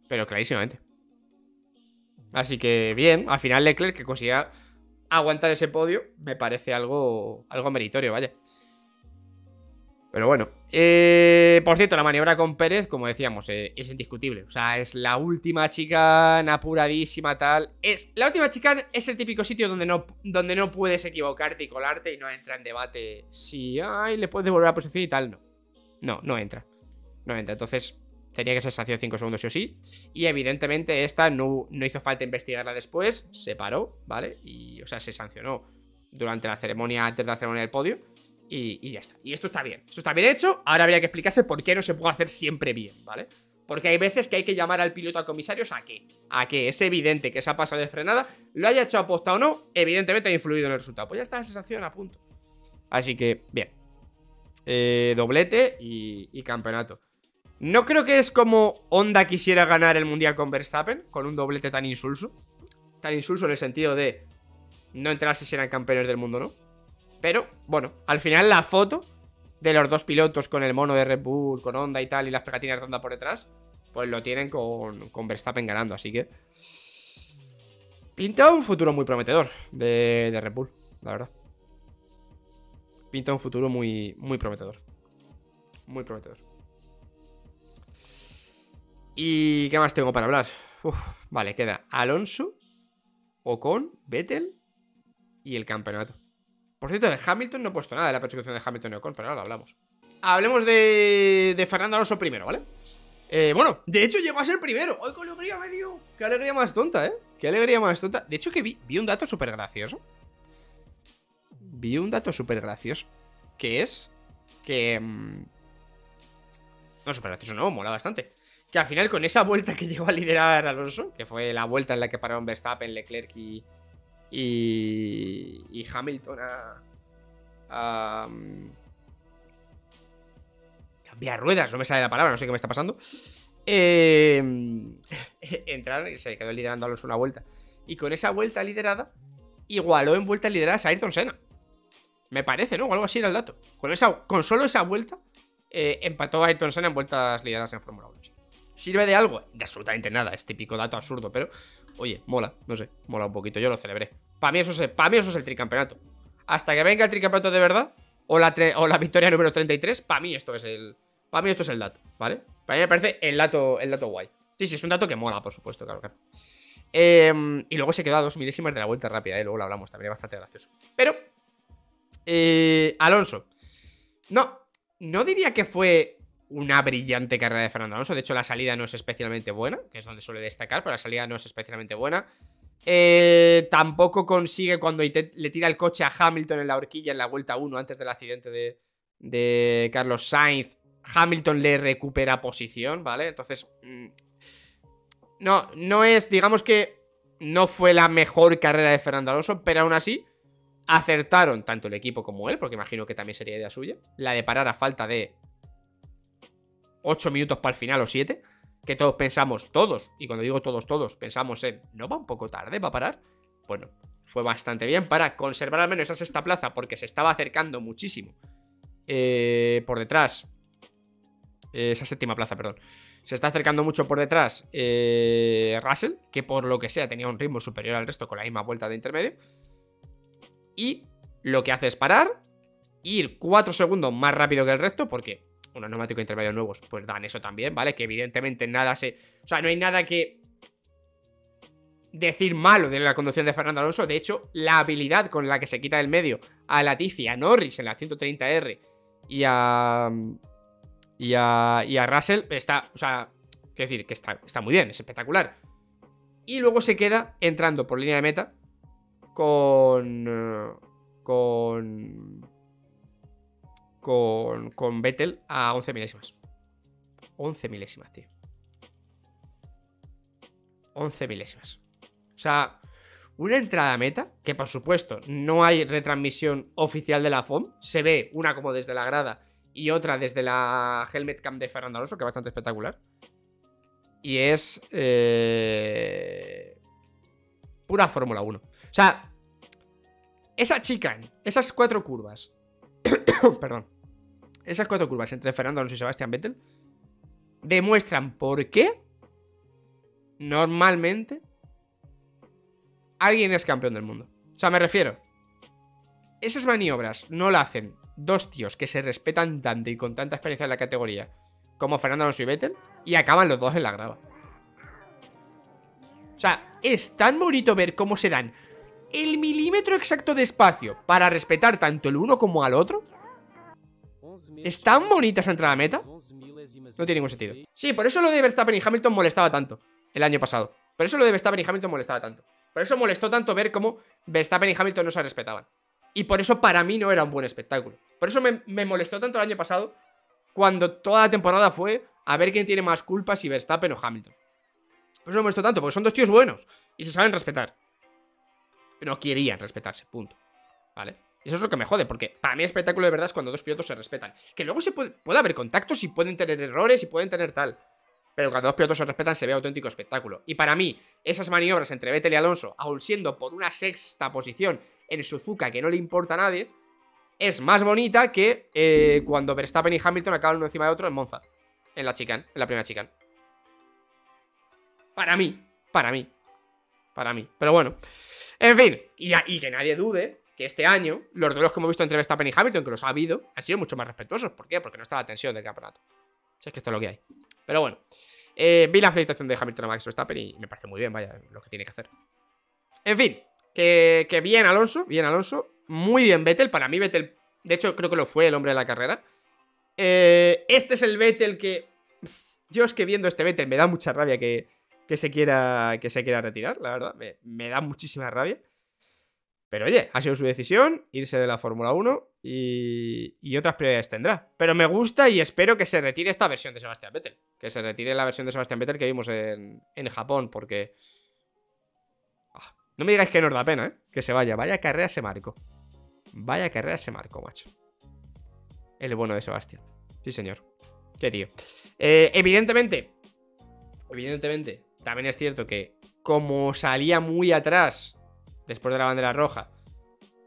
Pero clarísimamente. Así que bien, al final Leclerc que consiga aguantar ese podio me parece algo, algo meritorio, vaya. Pero bueno, eh, por cierto, la maniobra con Pérez, como decíamos, eh, es indiscutible. O sea, es la última chicana apuradísima, tal. Es, la última chicana es el típico sitio donde no, donde no puedes equivocarte y colarte y no entra en debate si, ay, le puedes devolver la posición y tal. No, no, no entra. No entra. Entonces, tenía que ser sanción 5 segundos sí o sí. Y evidentemente esta no, no hizo falta investigarla después, se paró, ¿vale? Y, o sea, se sancionó durante la ceremonia, antes de la ceremonia del podio. Y, ya está. Y esto está bien. Esto está bien hecho. Ahora habría que explicarse por qué no se puede hacer siempre bien, ¿vale? Porque hay veces que hay que llamar al piloto a comisarios a qué. A que es evidente que se ha pasado de frenada. Lo haya hecho aposta o no, evidentemente ha influido en el resultado. Pues ya está, esa sanción a punto. Así que, bien. Eh, doblete y, y campeonato. No creo que es como Honda quisiera ganar el Mundial con Verstappen, con un doblete tan insulso. Tan insulso en el sentido de no entrarse si eran campeones del mundo, ¿no? Pero, bueno, al final la foto de los dos pilotos con el mono de Red Bull, con Honda y tal, y las pegatinas de Honda por detrás, pues lo tienen con, con Verstappen ganando, así que... Pinta un futuro muy prometedor de, de Red Bull, la verdad. Pinta un futuro muy, muy prometedor. Muy prometedor. ¿Y qué más tengo para hablar? vale, queda Alonso, Ocon, Vettel y el campeonato. Por cierto, de Hamilton no he puesto nada de la persecución de Hamilton y Ocon, pero ahora lo hablamos. Hablemos de, de Fernando Alonso primero, ¿vale? Eh, bueno, de hecho llegó a ser primero. ¡Ay, qué alegría me dio! ¡Qué alegría más tonta, eh! ¡Qué alegría más tonta! De hecho que vi, un dato súper gracioso. Vi un dato súper gracioso. Que es que... Mmm, no, súper gracioso no, mola bastante. Que al final con esa vuelta que llegó a liderar Alonso, que fue la vuelta en la que pararon Verstappen, Leclerc y, y, Hamilton a, a um, cambiar ruedas, no me sale la palabra, no sé qué me está pasando. Eh, entraron y se quedó liderando Alonso una vuelta. Y con esa vuelta liderada, igualó en vueltas lideradas a Ayrton Senna. Me parece, ¿no? O algo así era el dato. Con, esa, con solo esa vuelta, eh, empató a Ayrton Senna en vueltas lideradas en Fórmula 1. ¿Sirve de algo? De absolutamente nada, es típico dato absurdo, pero oye, mola, no sé, mola un poquito, yo lo celebré. Para mí, eso es, para mí eso es el tricampeonato. Hasta que venga el tricampeonato de verdad, o la, o la victoria número 33, para mí esto es el. Para mí esto es el dato, ¿vale? Para mí me parece el dato, el dato guay. Sí, sí, es un dato que mola, por supuesto, claro, claro. Em, y luego se quedó a dos milésimas de la vuelta rápida, ¿eh? luego lo hablamos, también es bastante gracioso. Pero, eh, Alonso. No, no diría que fue una brillante carrera de Fernando Alonso. De hecho, la salida no es especialmente buena, que es donde suele destacar, pero la salida no es especialmente buena. Eh, tampoco consigue cuando le tira el coche a Hamilton en la horquilla en la vuelta 1 antes del accidente de, de Carlos Sainz. Hamilton le recupera posición, ¿vale? Entonces, mm, no, no es, digamos que no fue la mejor carrera de Fernando Alonso, pero aún así acertaron tanto el equipo como él, porque imagino que también sería idea suya, la de parar a falta de 8 minutos para el final o 7, que todos pensamos, todos, y cuando digo todos, todos, pensamos en, ¿no va un poco tarde va a parar? Bueno, fue bastante bien para conservar al menos esa sexta plaza porque se estaba acercando muchísimo eh, por detrás. Eh, esa séptima plaza, perdón. Se está acercando mucho por detrás eh, Russell, que por lo que sea tenía un ritmo superior al resto con la misma vuelta de intermedio. Y lo que hace es parar, ir 4 segundos más rápido que el resto, porque unos neumáticos intermedios nuevos pues dan eso también, ¿vale? Que evidentemente nada se... O sea, no hay nada que decir malo de la conducción de Fernando Alonso. De hecho, la habilidad con la que se quita del medio a Latifi, a Norris en la 130R y a y a, y a Russell está, o sea, quiero decir que está, está muy bien, es espectacular. Y luego se queda entrando por línea de meta con... Con... Con, con Vettel a 11 milésimas. 11 milésimas, tío. 11 milésimas. O sea, una entrada meta, que por supuesto no hay retransmisión oficial de la FOM, se ve una como desde la grada y otra desde la Helmet Cam de Fernando Alonso, que es bastante espectacular. Y es. Eh, pura Fórmula 1. O sea, esa chica, esas cuatro curvas. perdón. Esas cuatro curvas entre Fernando Alonso y Sebastián Vettel demuestran por qué normalmente alguien es campeón del mundo. O sea, me refiero. Esas maniobras no la hacen dos tíos que se respetan tanto y con tanta experiencia en la categoría como Fernando Alonso y Vettel y acaban los dos en la grava. O sea, es tan bonito ver cómo se dan el milímetro exacto de espacio para respetar tanto el uno como al otro. ¿Es tan bonita esa entrada a meta? No tiene ningún sentido. Sí, por eso lo de Verstappen y Hamilton molestaba tanto el año pasado. Por eso lo de Verstappen y Hamilton molestaba tanto. Por eso molestó tanto ver cómo Verstappen y Hamilton no se respetaban. Y por eso para mí no era un buen espectáculo. Por eso me, molestó tanto el año pasado, cuando toda la temporada fue a ver quién tiene más culpa, si Verstappen o Hamilton. Por eso me molestó tanto, porque son dos tíos buenos y se saben respetar. Pero no querían respetarse, punto. ¿Vale? Eso es lo que me jode, porque para mí espectáculo de verdad es cuando dos pilotos se respetan. Que luego se puede, puede haber contactos y pueden tener errores y pueden tener tal. Pero cuando dos pilotos se respetan se ve auténtico espectáculo. Y para mí, esas maniobras entre Vettel y Alonso, aun siendo por una sexta posición en Suzuka que no le importa a nadie, es más bonita que eh, cuando Verstappen y Hamilton acaban uno encima de otro en Monza. En la chicane, en la primera chicane. Para mí, para mí. Para mí. Pero bueno. En fin, y que nadie dude que este año los duelos que hemos visto entre Verstappen y Hamilton, que los ha habido, han sido mucho más respetuosos. ¿Por qué? Porque no está la tensión del campeonato. Si es que esto es lo que hay. Pero bueno. Eh, vi la felicitación de Hamilton a Max Verstappen y me parece muy bien, vaya, lo que tiene que hacer. En fin, que, bien Alonso, bien Alonso. Muy bien Vettel, para mí Vettel, de hecho creo que lo fue el hombre de la carrera. Eh, este es el Vettel que... Yo es que viendo este Vettel me da mucha rabia que, se, quiera, que se quiera retirar, la verdad. Me, da muchísima rabia. Pero oye, ha sido su decisión irse de la Fórmula 1 y, y, otras prioridades tendrá. Pero me gusta y espero que se retire esta versión de Sebastián Vettel. Que se retire la versión de Sebastián Vettel que vimos en, Japón, porque no me digáis que nos da pena, ¿eh? Que se vaya. Vaya carrera se marcó. Vaya carrera se marcó, macho. El bueno de Sebastián. Sí, señor. Qué tío. Eh, evidentemente, evidentemente, también es cierto que como salía muy atrás después de la bandera roja,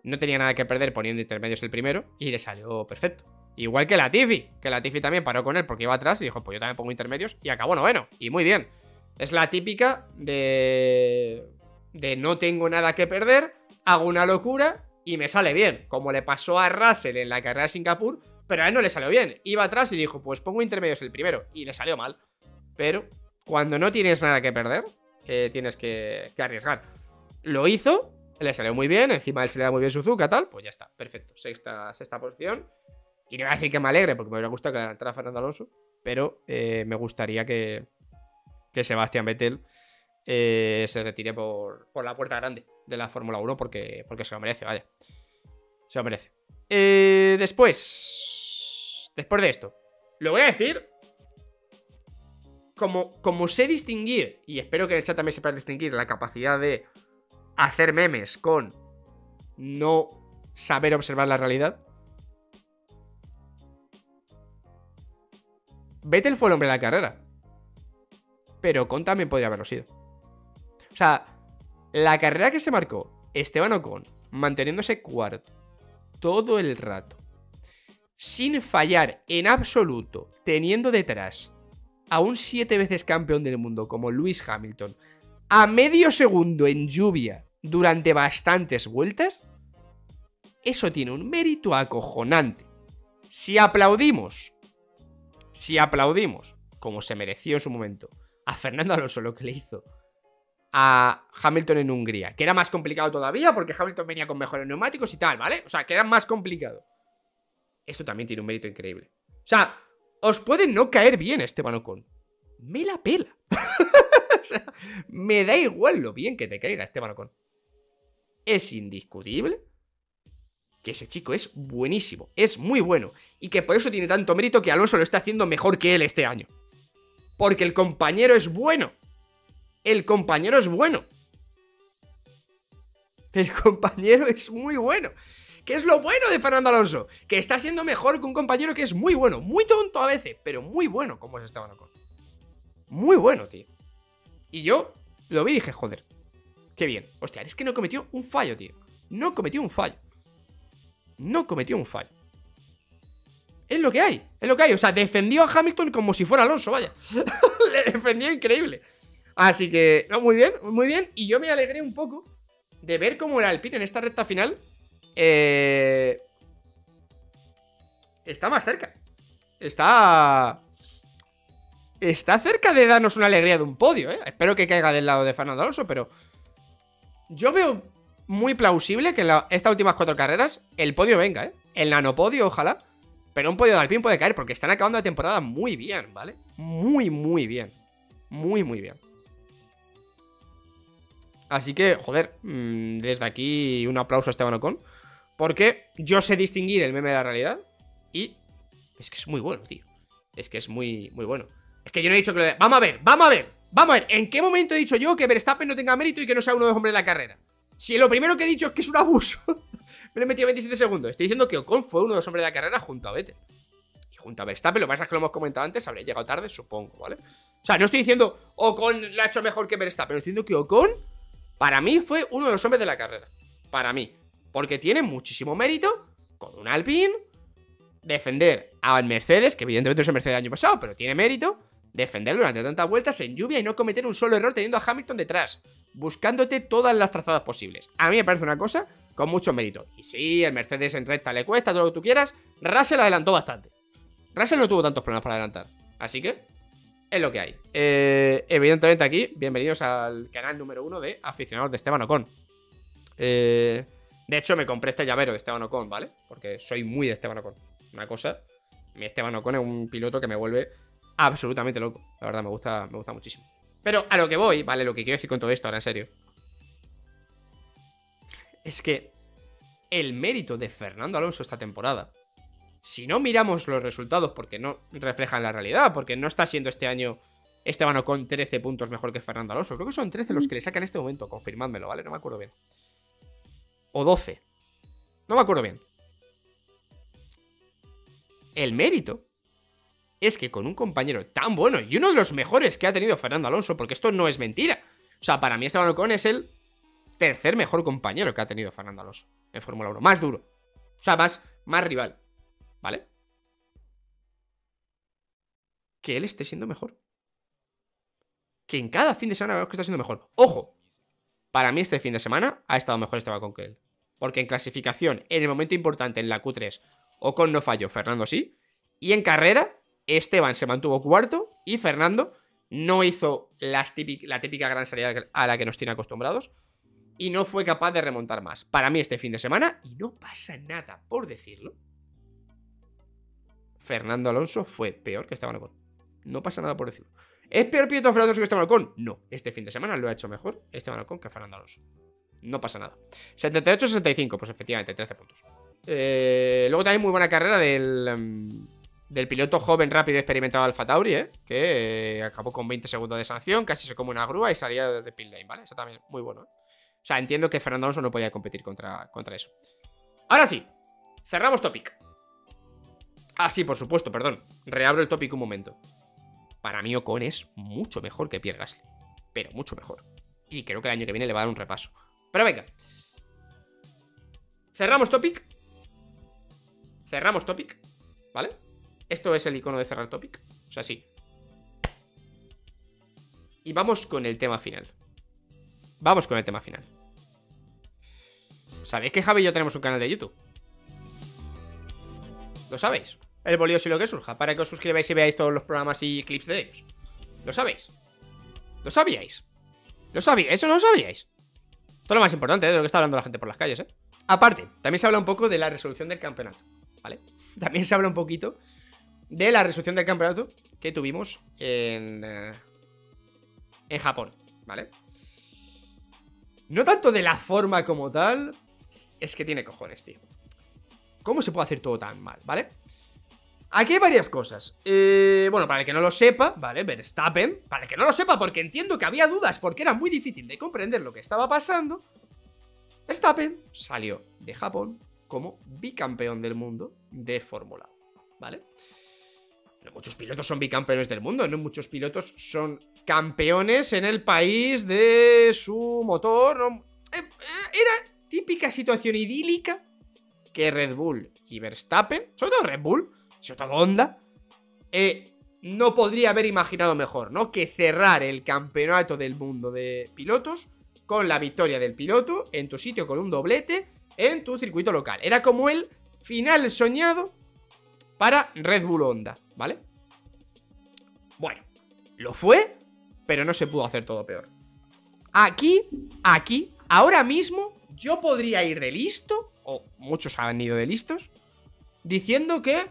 no tenía nada que perder poniendo intermedios el primero y le salió perfecto. Igual que la Tiffy, que la Tiffy también paró con él porque iba atrás y dijo, pues yo también pongo intermedios y acabó noveno. Y muy bien. Es la típica de de no tengo nada que perder, hago una locura y me sale bien, como le pasó a Russell en la carrera de Singapur, pero a él no le salió bien. Iba atrás y dijo, pues pongo intermedios el primero, y le salió mal. Pero cuando no tienes nada que perder, eh, tienes que, arriesgar. Lo hizo, le salió muy bien, encima él se le da muy bien Suzuka, tal, pues ya está, perfecto. Sexta, sexta posición. Y no voy a decir que me alegre, porque me hubiera gustado que entrara Fernando Alonso, pero eh, me gustaría que, que Sebastián Vettel eh, se retire por, la puerta grande de la Fórmula 1 porque, porque se lo merece, vaya. Se lo merece. Eh, después, después de esto, lo voy a decir como, como sé distinguir, y espero que en el chat también sepa distinguir la capacidad de hacer memes con no saber observar la realidad. Vettel fue el hombre de la carrera. Pero Con también podría haberlo sido. O sea, la carrera que se marcó Esteban Ocon, manteniéndose cuarto todo el rato, sin fallar en absoluto, teniendo detrás a un siete veces campeón del mundo como Lewis Hamilton, a medio segundo en lluvia durante bastantes vueltas, eso tiene un mérito acojonante. Si aplaudimos, si aplaudimos, como se mereció en su momento, a Fernando Alonso lo que le hizo a Hamilton en Hungría, que era más complicado todavía porque Hamilton venía con mejores neumáticos y tal, ¿vale? O sea, que era más complicado. Esto también tiene un mérito increíble. O sea, os puede no caer bien Esteban Ocon. Me la pela. o sea, me da igual lo bien que te caiga Esteban Ocon. Es indiscutible que ese chico es buenísimo, es muy bueno. Y que por eso tiene tanto mérito que Alonso lo está haciendo mejor que él este año. Porque el compañero es bueno. El compañero es bueno. El compañero es muy bueno. ¿Qué es lo bueno de Fernando Alonso? Que está siendo mejor que un compañero que es muy bueno. Muy tonto a veces, pero muy bueno como es Esteban Ocon. Muy bueno, tío. Y yo lo vi y dije, joder, qué bien. Hostia, es que no cometió un fallo, tío. No cometió un fallo. No cometió un fallo. Es lo que hay, es lo que hay. O sea, defendió a Hamilton como si fuera Alonso, vaya. Le defendió increíble. Así que, no, muy bien, muy bien. Y yo me alegré un poco de ver cómo el Alpine en esta recta final eh, está más cerca. Está... Está cerca de darnos una alegría de un podio, ¿eh? Espero que caiga del lado de Fernando Alonso, pero... Yo veo muy plausible que en estas últimas cuatro carreras el podio venga, ¿eh? El nanopodio, ojalá. Pero un podio de Alpine puede caer porque están acabando la temporada muy bien, ¿vale? Muy, muy bien. Muy, muy bien. Así que, joder, mm, desde aquí un aplauso a Esteban Ocon. Porque yo sé distinguir el meme de la realidad. Y es que es muy bueno, tío. Es que es muy, muy bueno. Es que yo no he dicho que lo de... Vamos a ver, vamos a ver. Vamos a ver, ¿en qué momento he dicho yo que Verstappen no tenga mérito y que no sea uno de los hombres de la carrera? Si lo primero que he dicho es que es un abuso, me lo he metido 27 segundos. Estoy diciendo que Ocon fue uno de los hombres de la carrera junto a Vettel. Y junto a Verstappen, lo que pasa es que lo hemos comentado antes, habría llegado tarde, supongo, ¿vale? O sea, no estoy diciendo Ocon lo ha hecho mejor que Verstappen, estoy diciendo que Ocon para mí fue uno de los hombres de la carrera. Para mí. Porque tiene muchísimo mérito con un Alpine. Defender al Mercedes, que evidentemente es el Mercedes del año pasado, pero tiene mérito. Defenderlo durante tantas vueltas en lluvia y no cometer un solo error teniendo a Hamilton detrás. Buscándote todas las trazadas posibles. A mí me parece una cosa con mucho mérito. Y sí, el Mercedes en recta le cuesta todo lo que tú quieras. Russell adelantó bastante. Russell no tuvo tantos problemas para adelantar. Así que es lo que hay. Eh, evidentemente aquí, bienvenidos al canal número uno de aficionados de Esteban Ocon. Eh, de hecho, me compré este llavero de Esteban Ocon, ¿vale? Porque soy muy de Esteban Ocon. Una cosa, mi Esteban Ocon es un piloto que me vuelve absolutamente loco. La verdad, me gusta, me gusta muchísimo. Pero a lo que voy, ¿vale? Lo que quiero decir con todo esto, ahora en serio. Es que el mérito de Fernando Alonso esta temporada si no miramos los resultados porque no reflejan la realidad, porque no está siendo este año Esteban con 13 puntos mejor que Fernando Alonso. Creo que son 13 los que le sacan en este momento, confirmádmelo, ¿vale? No me acuerdo bien. O 12. No me acuerdo bien. El mérito es que con un compañero tan bueno y uno de los mejores que ha tenido Fernando Alonso, porque esto no es mentira. O sea, para mí Esteban Ocon es el tercer mejor compañero que ha tenido Fernando Alonso en Fórmula 1. Más duro. O sea, más, más rival. ¿Vale? Que él esté siendo mejor. Que en cada fin de semana vemos que está siendo mejor. ¡Ojo! Para mí este fin de semana ha estado mejor este con que él. Porque en clasificación, en el momento importante, en la Q3, Ocon no falló, Fernando sí. Y en carrera, Esteban se mantuvo cuarto y Fernando no hizo la típica gran salida a la que nos tiene acostumbrados y no fue capaz de remontar más. Para mí este fin de semana, y no pasa nada por decirlo, Fernando Alonso fue peor que Esteban Ocon. No pasa nada por decirlo. ¿Es peor piloto Fernando que Esteban Ocon? No. Este fin de semana lo ha hecho mejor Esteban Ocon que Fernando Alonso. No pasa nada. 78-65, pues efectivamente, 13 puntos. Eh, luego también muy buena carrera del, em, del piloto joven, rápido y experimentado Alfa Tauri, ¿eh? que eh, acabó con 20 segundos de sanción, casi se come una grúa y salía de pit lane, ¿vale? Eso también muy bueno. ¿eh? O sea, entiendo que Fernando Alonso no podía competir contra, contra eso. Ahora sí, cerramos topic. Ah, sí, por supuesto, perdón. Reabro el tópico un momento. Para mí Ocon es mucho mejor que Pierre Gasly. Pero mucho mejor. Y creo que el año que viene le va a dar un repaso. Pero venga. Cerramos topic. Cerramos topic. ¿Vale? Esto es el icono de cerrar topic. O sea, sí. Y vamos con el tema final. Vamos con el tema final. ¿Sabéis que Javi y yo tenemos un canal de YouTube? ¿Lo sabéis? El bolío y lo que surja, para que os suscribáis y veáis todos los programas y clips de ellos. ¿Lo sabéis? ¿Lo sabíais? ¿Lo sabíais? ¿Eso no lo sabíais? Esto es lo más importante ¿eh? de lo que está hablando la gente por las calles, ¿eh? Aparte, también se habla un poco de la resolución del campeonato, ¿vale? También se habla un poquito de la resolución del campeonato que tuvimos en... Eh, en Japón, ¿vale? No tanto de la forma como tal, es que tiene cojones, tío. ¿Cómo se puede hacer todo tan mal, ¿vale? Aquí hay varias cosas. Eh, bueno, para el que no lo sepa, ¿vale? Verstappen, para el que no lo sepa, porque entiendo que había dudas, porque era muy difícil de comprender lo que estaba pasando. Verstappen salió de Japón como bicampeón del mundo de Fórmula 1, ¿vale? No muchos pilotos son bicampeones del mundo, no muchos pilotos son campeones en el país de su motor. Eh, eh, era típica situación idílica que Red Bull y Verstappen, sobre todo Red Bull, sobre todo Honda, eh, no podría haber imaginado mejor, ¿no? Que cerrar el campeonato del mundo de pilotos con la victoria del piloto en tu sitio con un doblete en tu circuito local. Era como el final soñado para Red Bull Honda, ¿vale? Bueno, lo fue, pero no se pudo hacer todo peor. Aquí, aquí, ahora mismo, yo podría ir de listo, o muchos han ido de listos, diciendo que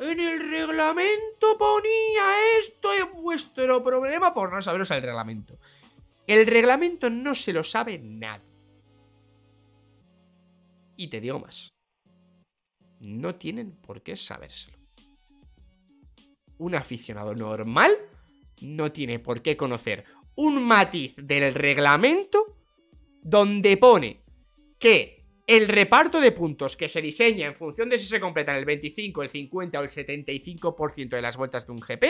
en el reglamento ponía esto es vuestro problema por no saberos el reglamento. El reglamento no se lo sabe nadie. Y te digo más. No tienen por qué sabérselo. Un aficionado normal no tiene por qué conocer un matiz del reglamento donde pone que el reparto de puntos que se diseña en función de si se completan el 25, el 50 o el 75% de las vueltas de un GP,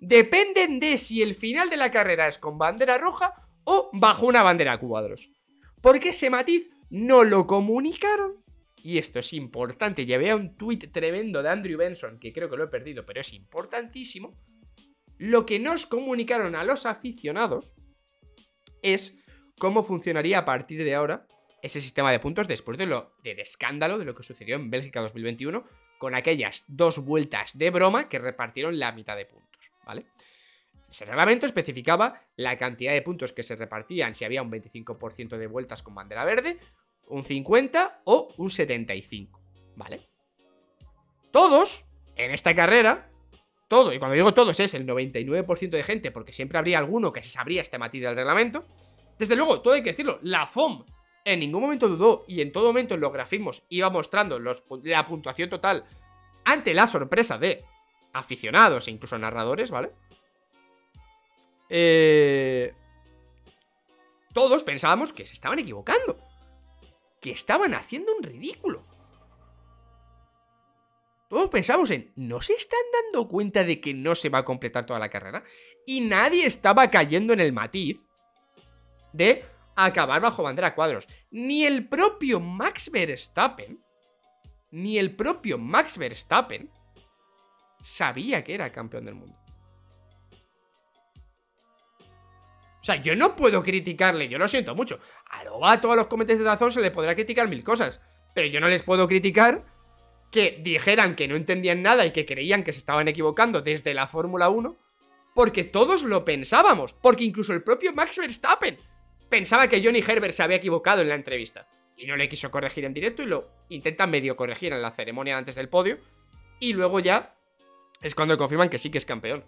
dependen de si el final de la carrera es con bandera roja o bajo una bandera a cuadros. Porque ese matiz no lo comunicaron. Y esto es importante. Ya a un tuit tremendo de Andrew Benson, que creo que lo he perdido, pero es importantísimo. Lo que nos comunicaron a los aficionados es cómo funcionaría a partir de ahora ese sistema de puntos después de lo del escándalo de lo que sucedió en Bélgica 2021 con aquellas dos vueltas de broma que repartieron la mitad de puntos, ¿vale? Ese reglamento especificaba la cantidad de puntos que se repartían si había un 25% de vueltas con bandera verde, un 50 o un 75, ¿vale? Todos en esta carrera, todo, y cuando digo todos es el 99% de gente, porque siempre habría alguno que se sabría este matiz del reglamento, desde luego, todo hay que decirlo, la FOM en ningún momento dudó y en todo momento en los grafismos iba mostrando la puntuación total ante la sorpresa de aficionados e incluso narradores, ¿vale? Eh, todos pensábamos que se estaban equivocando. Que estaban haciendo un ridículo. Todos pensamos en, ¿no se están dando cuenta de que no se va a completar toda la carrera? Y nadie estaba cayendo en el matiz de, acabar bajo bandera cuadros. Ni el propio Max Verstappen, ni el propio Max Verstappen sabía que era campeón del mundo. O sea, yo no puedo criticarle, yo lo siento mucho. A lo vato, a los comentarios de Dazón se le podrá criticar mil cosas. Pero yo no les puedo criticar que dijeran que no entendían nada y que creían que se estaban equivocando desde la Fórmula 1. Porque todos lo pensábamos. Porque incluso el propio Max Verstappen pensaba que Johnny Herbert se había equivocado en la entrevista. Y no le quiso corregir en directo y lo intenta medio corregir en la ceremonia antes del podio. Y luego ya es cuando confirman que sí que es campeón.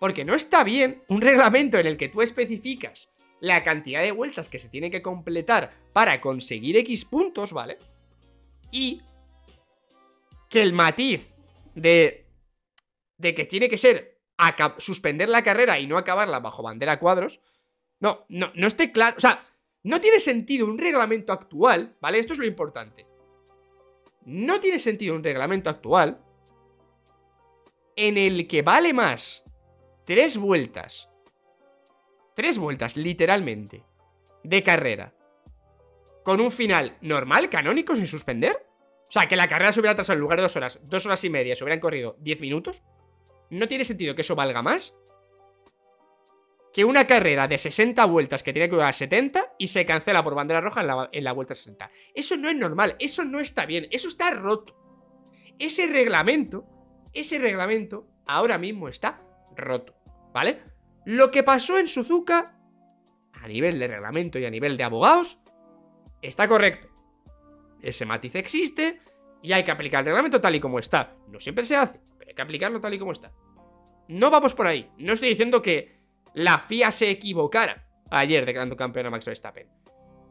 Porque no está bien un reglamento en el que tú especificas la cantidad de vueltas que se tiene que completar para conseguir X puntos, ¿vale? Y que el matiz de, de que tiene que ser suspender la carrera y no acabarla bajo bandera cuadros, no, no, no esté claro. O sea, no tiene sentido un reglamento actual, ¿vale? Esto es lo importante. No tiene sentido un reglamento actual en el que vale más tres vueltas. Tres vueltas, literalmente. De carrera. con un final normal, canónico, sin suspender. O sea, que la carrera se hubiera atrasado en lugar de dos horas, dos horas y media, se hubieran corrido diez minutos. ¿No tiene sentido que eso valga más? Que una carrera de 60 vueltas que tiene que durar 70 y se cancela por bandera roja en la, en la vuelta 60. Eso no es normal, eso no está bien, eso está roto. Ese reglamento, ese reglamento ahora mismo está roto, ¿vale? Lo que pasó en Suzuka, a nivel de reglamento y a nivel de abogados, está correcto. Ese matiz existe y hay que aplicar el reglamento tal y como está. No siempre se hace, pero hay que aplicarlo tal y como está. No vamos por ahí. No estoy diciendo que la FIA se equivocara ayer declarando campeón a Max Verstappen.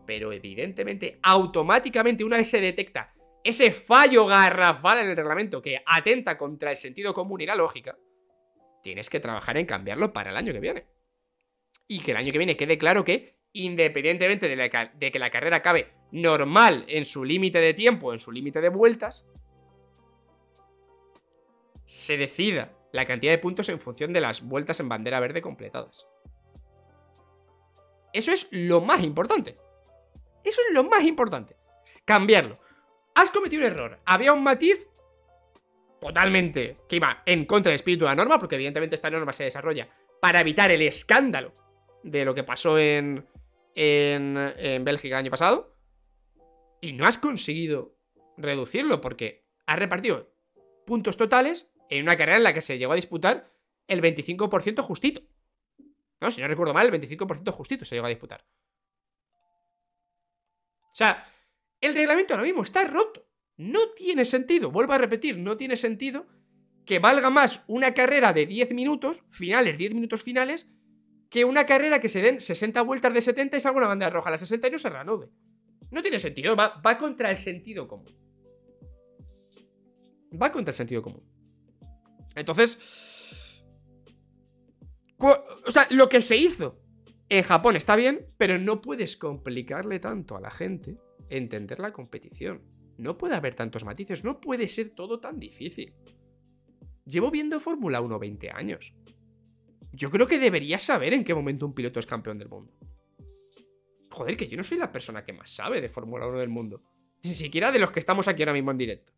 Pero evidentemente, automáticamente una vez se detecta ese fallo garrafal en el reglamento que atenta contra el sentido común y la lógica, tienes que trabajar en cambiarlo para el año que viene. Y que el año que viene quede claro que, independientemente de, que la carrera acabe normal en su límite de tiempo, en su límite de vueltas, se decida la cantidad de puntos en función de las vueltas en bandera verde completadas. Eso es lo más importante. Eso es lo más importante. Cambiarlo. Has cometido un error. Había un matiz totalmente que iba en contra del espíritu de la norma, porque evidentemente esta norma se desarrolla para evitar el escándalo de lo que pasó en, en, en Bélgica el año pasado. Y no has conseguido reducirlo porque has repartido puntos totales en una carrera en la que se llegó a disputar el 25% justito. No, si no recuerdo mal, el 25% justito se llegó a disputar. O sea, el reglamento ahora mismo está roto. No tiene sentido, vuelvo a repetir, no tiene sentido que valga más una carrera de 10 minutos, finales, 10 minutos finales, que una carrera que se den 60 vueltas de 70 y salga una bandera roja a las 60 y no se reanude. No tiene sentido, va, va contra el sentido común. Va contra el sentido común. Entonces... O sea, lo que se hizo en Japón está bien, pero no puedes complicarle tanto a la gente entender la competición. No puede haber tantos matices, no puede ser todo tan difícil. Llevo viendo Fórmula 1 20 años. Yo creo que debería saber en qué momento un piloto es campeón del mundo. Joder, que yo no soy la persona que más sabe de Fórmula 1 del mundo. Ni siquiera de los que estamos aquí ahora mismo en directo.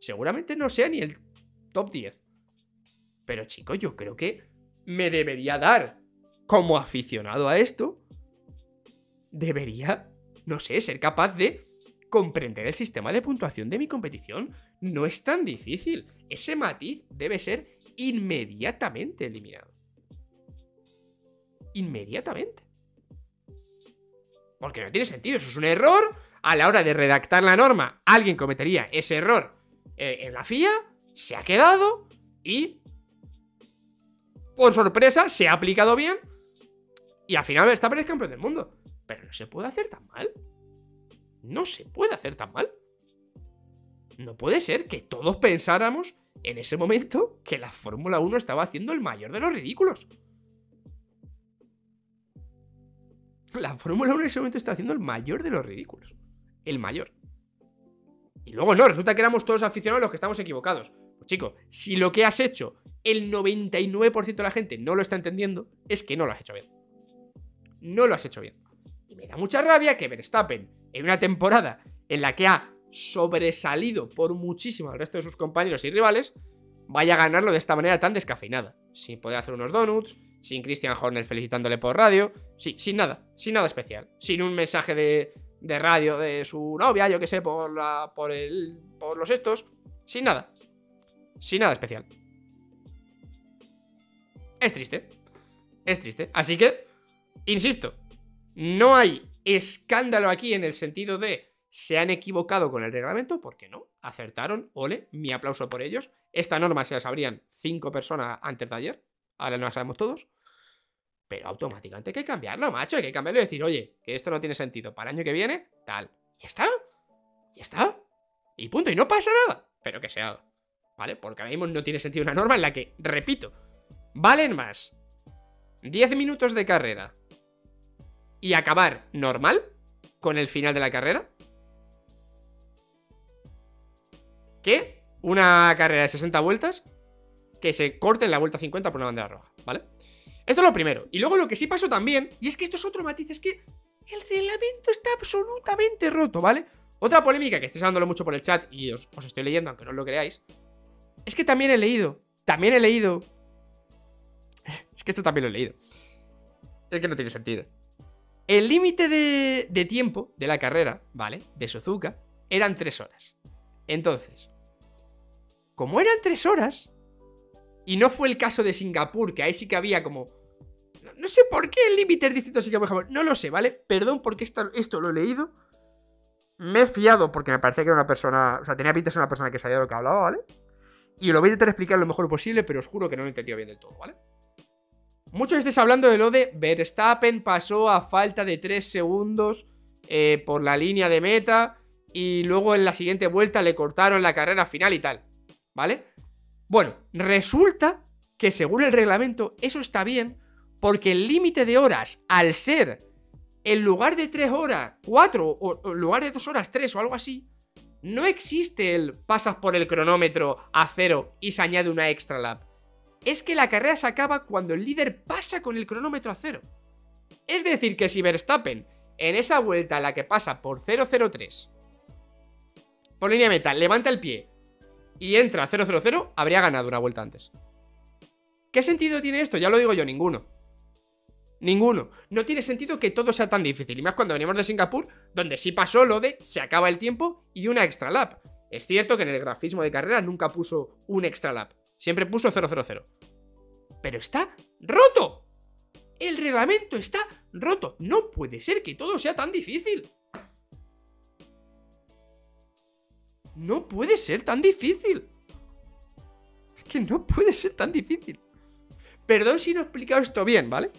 Seguramente no sea ni el top 10. Pero chicos, yo creo que me debería dar, como aficionado a esto, debería, no sé, ser capaz de comprender el sistema de puntuación de mi competición. No es tan difícil. Ese matiz debe ser inmediatamente eliminado. Inmediatamente. Porque no tiene sentido, eso es un error. A la hora de redactar la norma, alguien cometería ese error eh, en la FIA, se ha quedado y, por sorpresa, se ha aplicado bien y al final está es campeón del mundo. Pero no se puede hacer tan mal. No se puede hacer tan mal. No puede ser que todos pensáramos en ese momento que la Fórmula 1 estaba haciendo el mayor de los ridículos. La Fórmula 1 en ese momento está haciendo el mayor de los ridículos. El mayor. Y luego no, resulta que éramos todos aficionados los que estamos equivocados. Pues chico, si lo que has hecho el 99% de la gente no lo está entendiendo, es que no lo has hecho bien. No lo has hecho bien. Y me da mucha rabia que Verstappen, en una temporada en la que ha sobresalido por muchísimo al resto de sus compañeros y rivales, vaya a ganarlo de esta manera tan descafeinada. Sin poder hacer unos donuts, sin Christian Horner felicitándole por radio, sí, sin nada, sin nada especial. Sin un mensaje de, de radio de su novia, yo que sé, por, la, por, el, por los estos, sin nada. Sin nada especial. Es triste. Es triste. Así que, insisto, no hay escándalo aquí en el sentido de se han equivocado con el reglamento, porque no, acertaron, ole, mi aplauso por ellos. Esta norma se la sabrían cinco personas antes de ayer, ahora no la sabemos todos. Pero automáticamente hay que cambiarlo, macho, hay que cambiarlo y decir, oye, que esto no tiene sentido, para el año que viene, tal. Ya está, ya está. Y punto, y no pasa nada, pero que se haga. ¿Vale? Porque ahora mismo no tiene sentido una norma en la que, repito, valen más 10 minutos de carrera y acabar normal con el final de la carrera que una carrera de 60 vueltas que se corte en la vuelta 50 por una bandera roja, ¿vale? Esto es lo primero. Y luego lo que sí pasó también, y es que esto es otro matiz, es que El reglamento está absolutamente roto, ¿vale? Otra polémica que estáis hablándolo mucho por el chat y os, os estoy leyendo, aunque no lo creáis, es que también he leído, también he leído... es que esto también lo he leído. Es que no tiene sentido. El límite de, de tiempo de la carrera, ¿vale? De Suzuka, eran tres horas. Entonces, como eran tres horas, y no fue el caso de Singapur, que ahí sí que había como... No, sé por qué el límite es distinto a Singapur. No lo sé, ¿vale? Perdón porque esto, esto lo he leído. Me he fiado porque me parecía que era una persona... O sea, tenía pinta de ser una persona que sabía lo que hablaba, ¿vale? Y lo voy a intentar explicar lo mejor posible, pero os juro que no lo he entendido bien del todo, ¿vale? Muchos estáis hablando de lo de Verstappen pasó a falta de 3 segundos eh, por la línea de meta y luego en la siguiente vuelta le cortaron la carrera final y tal, ¿vale? Bueno, resulta que según el reglamento eso está bien porque el límite de horas, al ser en lugar de 3 horas, 4 o en lugar de 2 horas, 3 o algo así, no existe el pasas por el cronómetro a cero y se añade una extra lap. Es que la carrera se acaba cuando el líder pasa con el cronómetro a cero. Es decir, que si Verstappen, en esa vuelta en la que pasa por 003, por línea meta, levanta el pie y entra a 000, habría ganado una vuelta antes. ¿Qué sentido tiene esto? Ya lo digo yo, ninguno. Ninguno. No tiene sentido que todo sea tan difícil. Y más cuando venimos de Singapur, donde sí pasó lo de se acaba el tiempo y una extra lap. Es cierto que en el grafismo de carrera nunca puso un extra lap. Siempre puso 000. Pero está roto. El reglamento está roto. No puede ser que todo sea tan difícil. No puede ser tan difícil. Que no puede ser tan difícil. Perdón si no he explicado esto bien, ¿vale?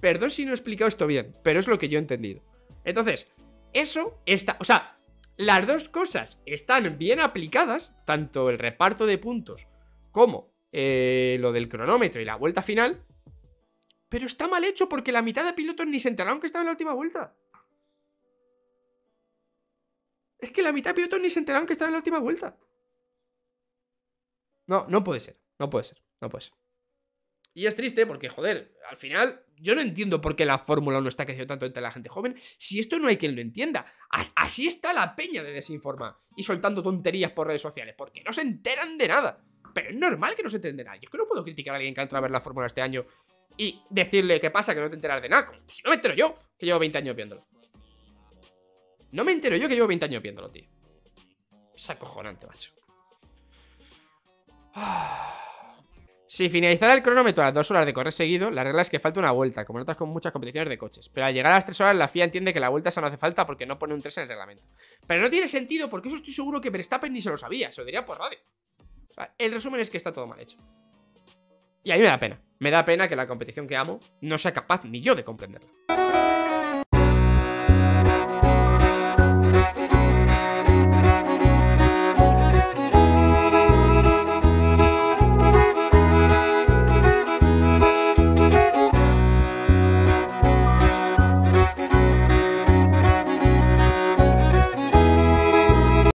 Perdón si no he explicado esto bien, pero es lo que yo he entendido. Entonces, eso está... O sea, las dos cosas están bien aplicadas, tanto el reparto de puntos como eh, lo del cronómetro y la vuelta final, pero está mal hecho porque la mitad de pilotos ni se enteraron que estaba en la última vuelta. Es que la mitad de pilotos ni se enteraron que estaba en la última vuelta. No, no puede ser. No puede ser. No puede ser. Y es triste porque, joder, al final yo no entiendo por qué la Fórmula 1 está creciendo tanto entre la gente joven. Si esto no hay quien lo entienda. Así está la peña de desinformar y soltando tonterías por redes sociales. Porque no se enteran de nada. Pero es normal que no se enteren de nada. Yo es que no puedo criticar a alguien que ha entrado a ver la Fórmula este año y decirle qué pasa que no te enteras de nada. Si no me entero yo, que llevo 20 años viéndolo. No me entero yo que llevo 20 años viéndolo, tío. Es acojonante, macho. Si finalizara el cronómetro a las 2 horas de correr seguido, la regla es que falta una vuelta, como notas con muchas competiciones de coches. Pero al llegar a las 3 horas, la FIA entiende que la vuelta esa no hace falta porque no pone un 3 en el reglamento. Pero no tiene sentido porque eso estoy seguro que Verstappen ni se lo sabía, se lo diría por radio. El resumen es que está todo mal hecho. Y a mí me da pena. Me da pena que la competición que amo no sea capaz ni yo de comprenderla.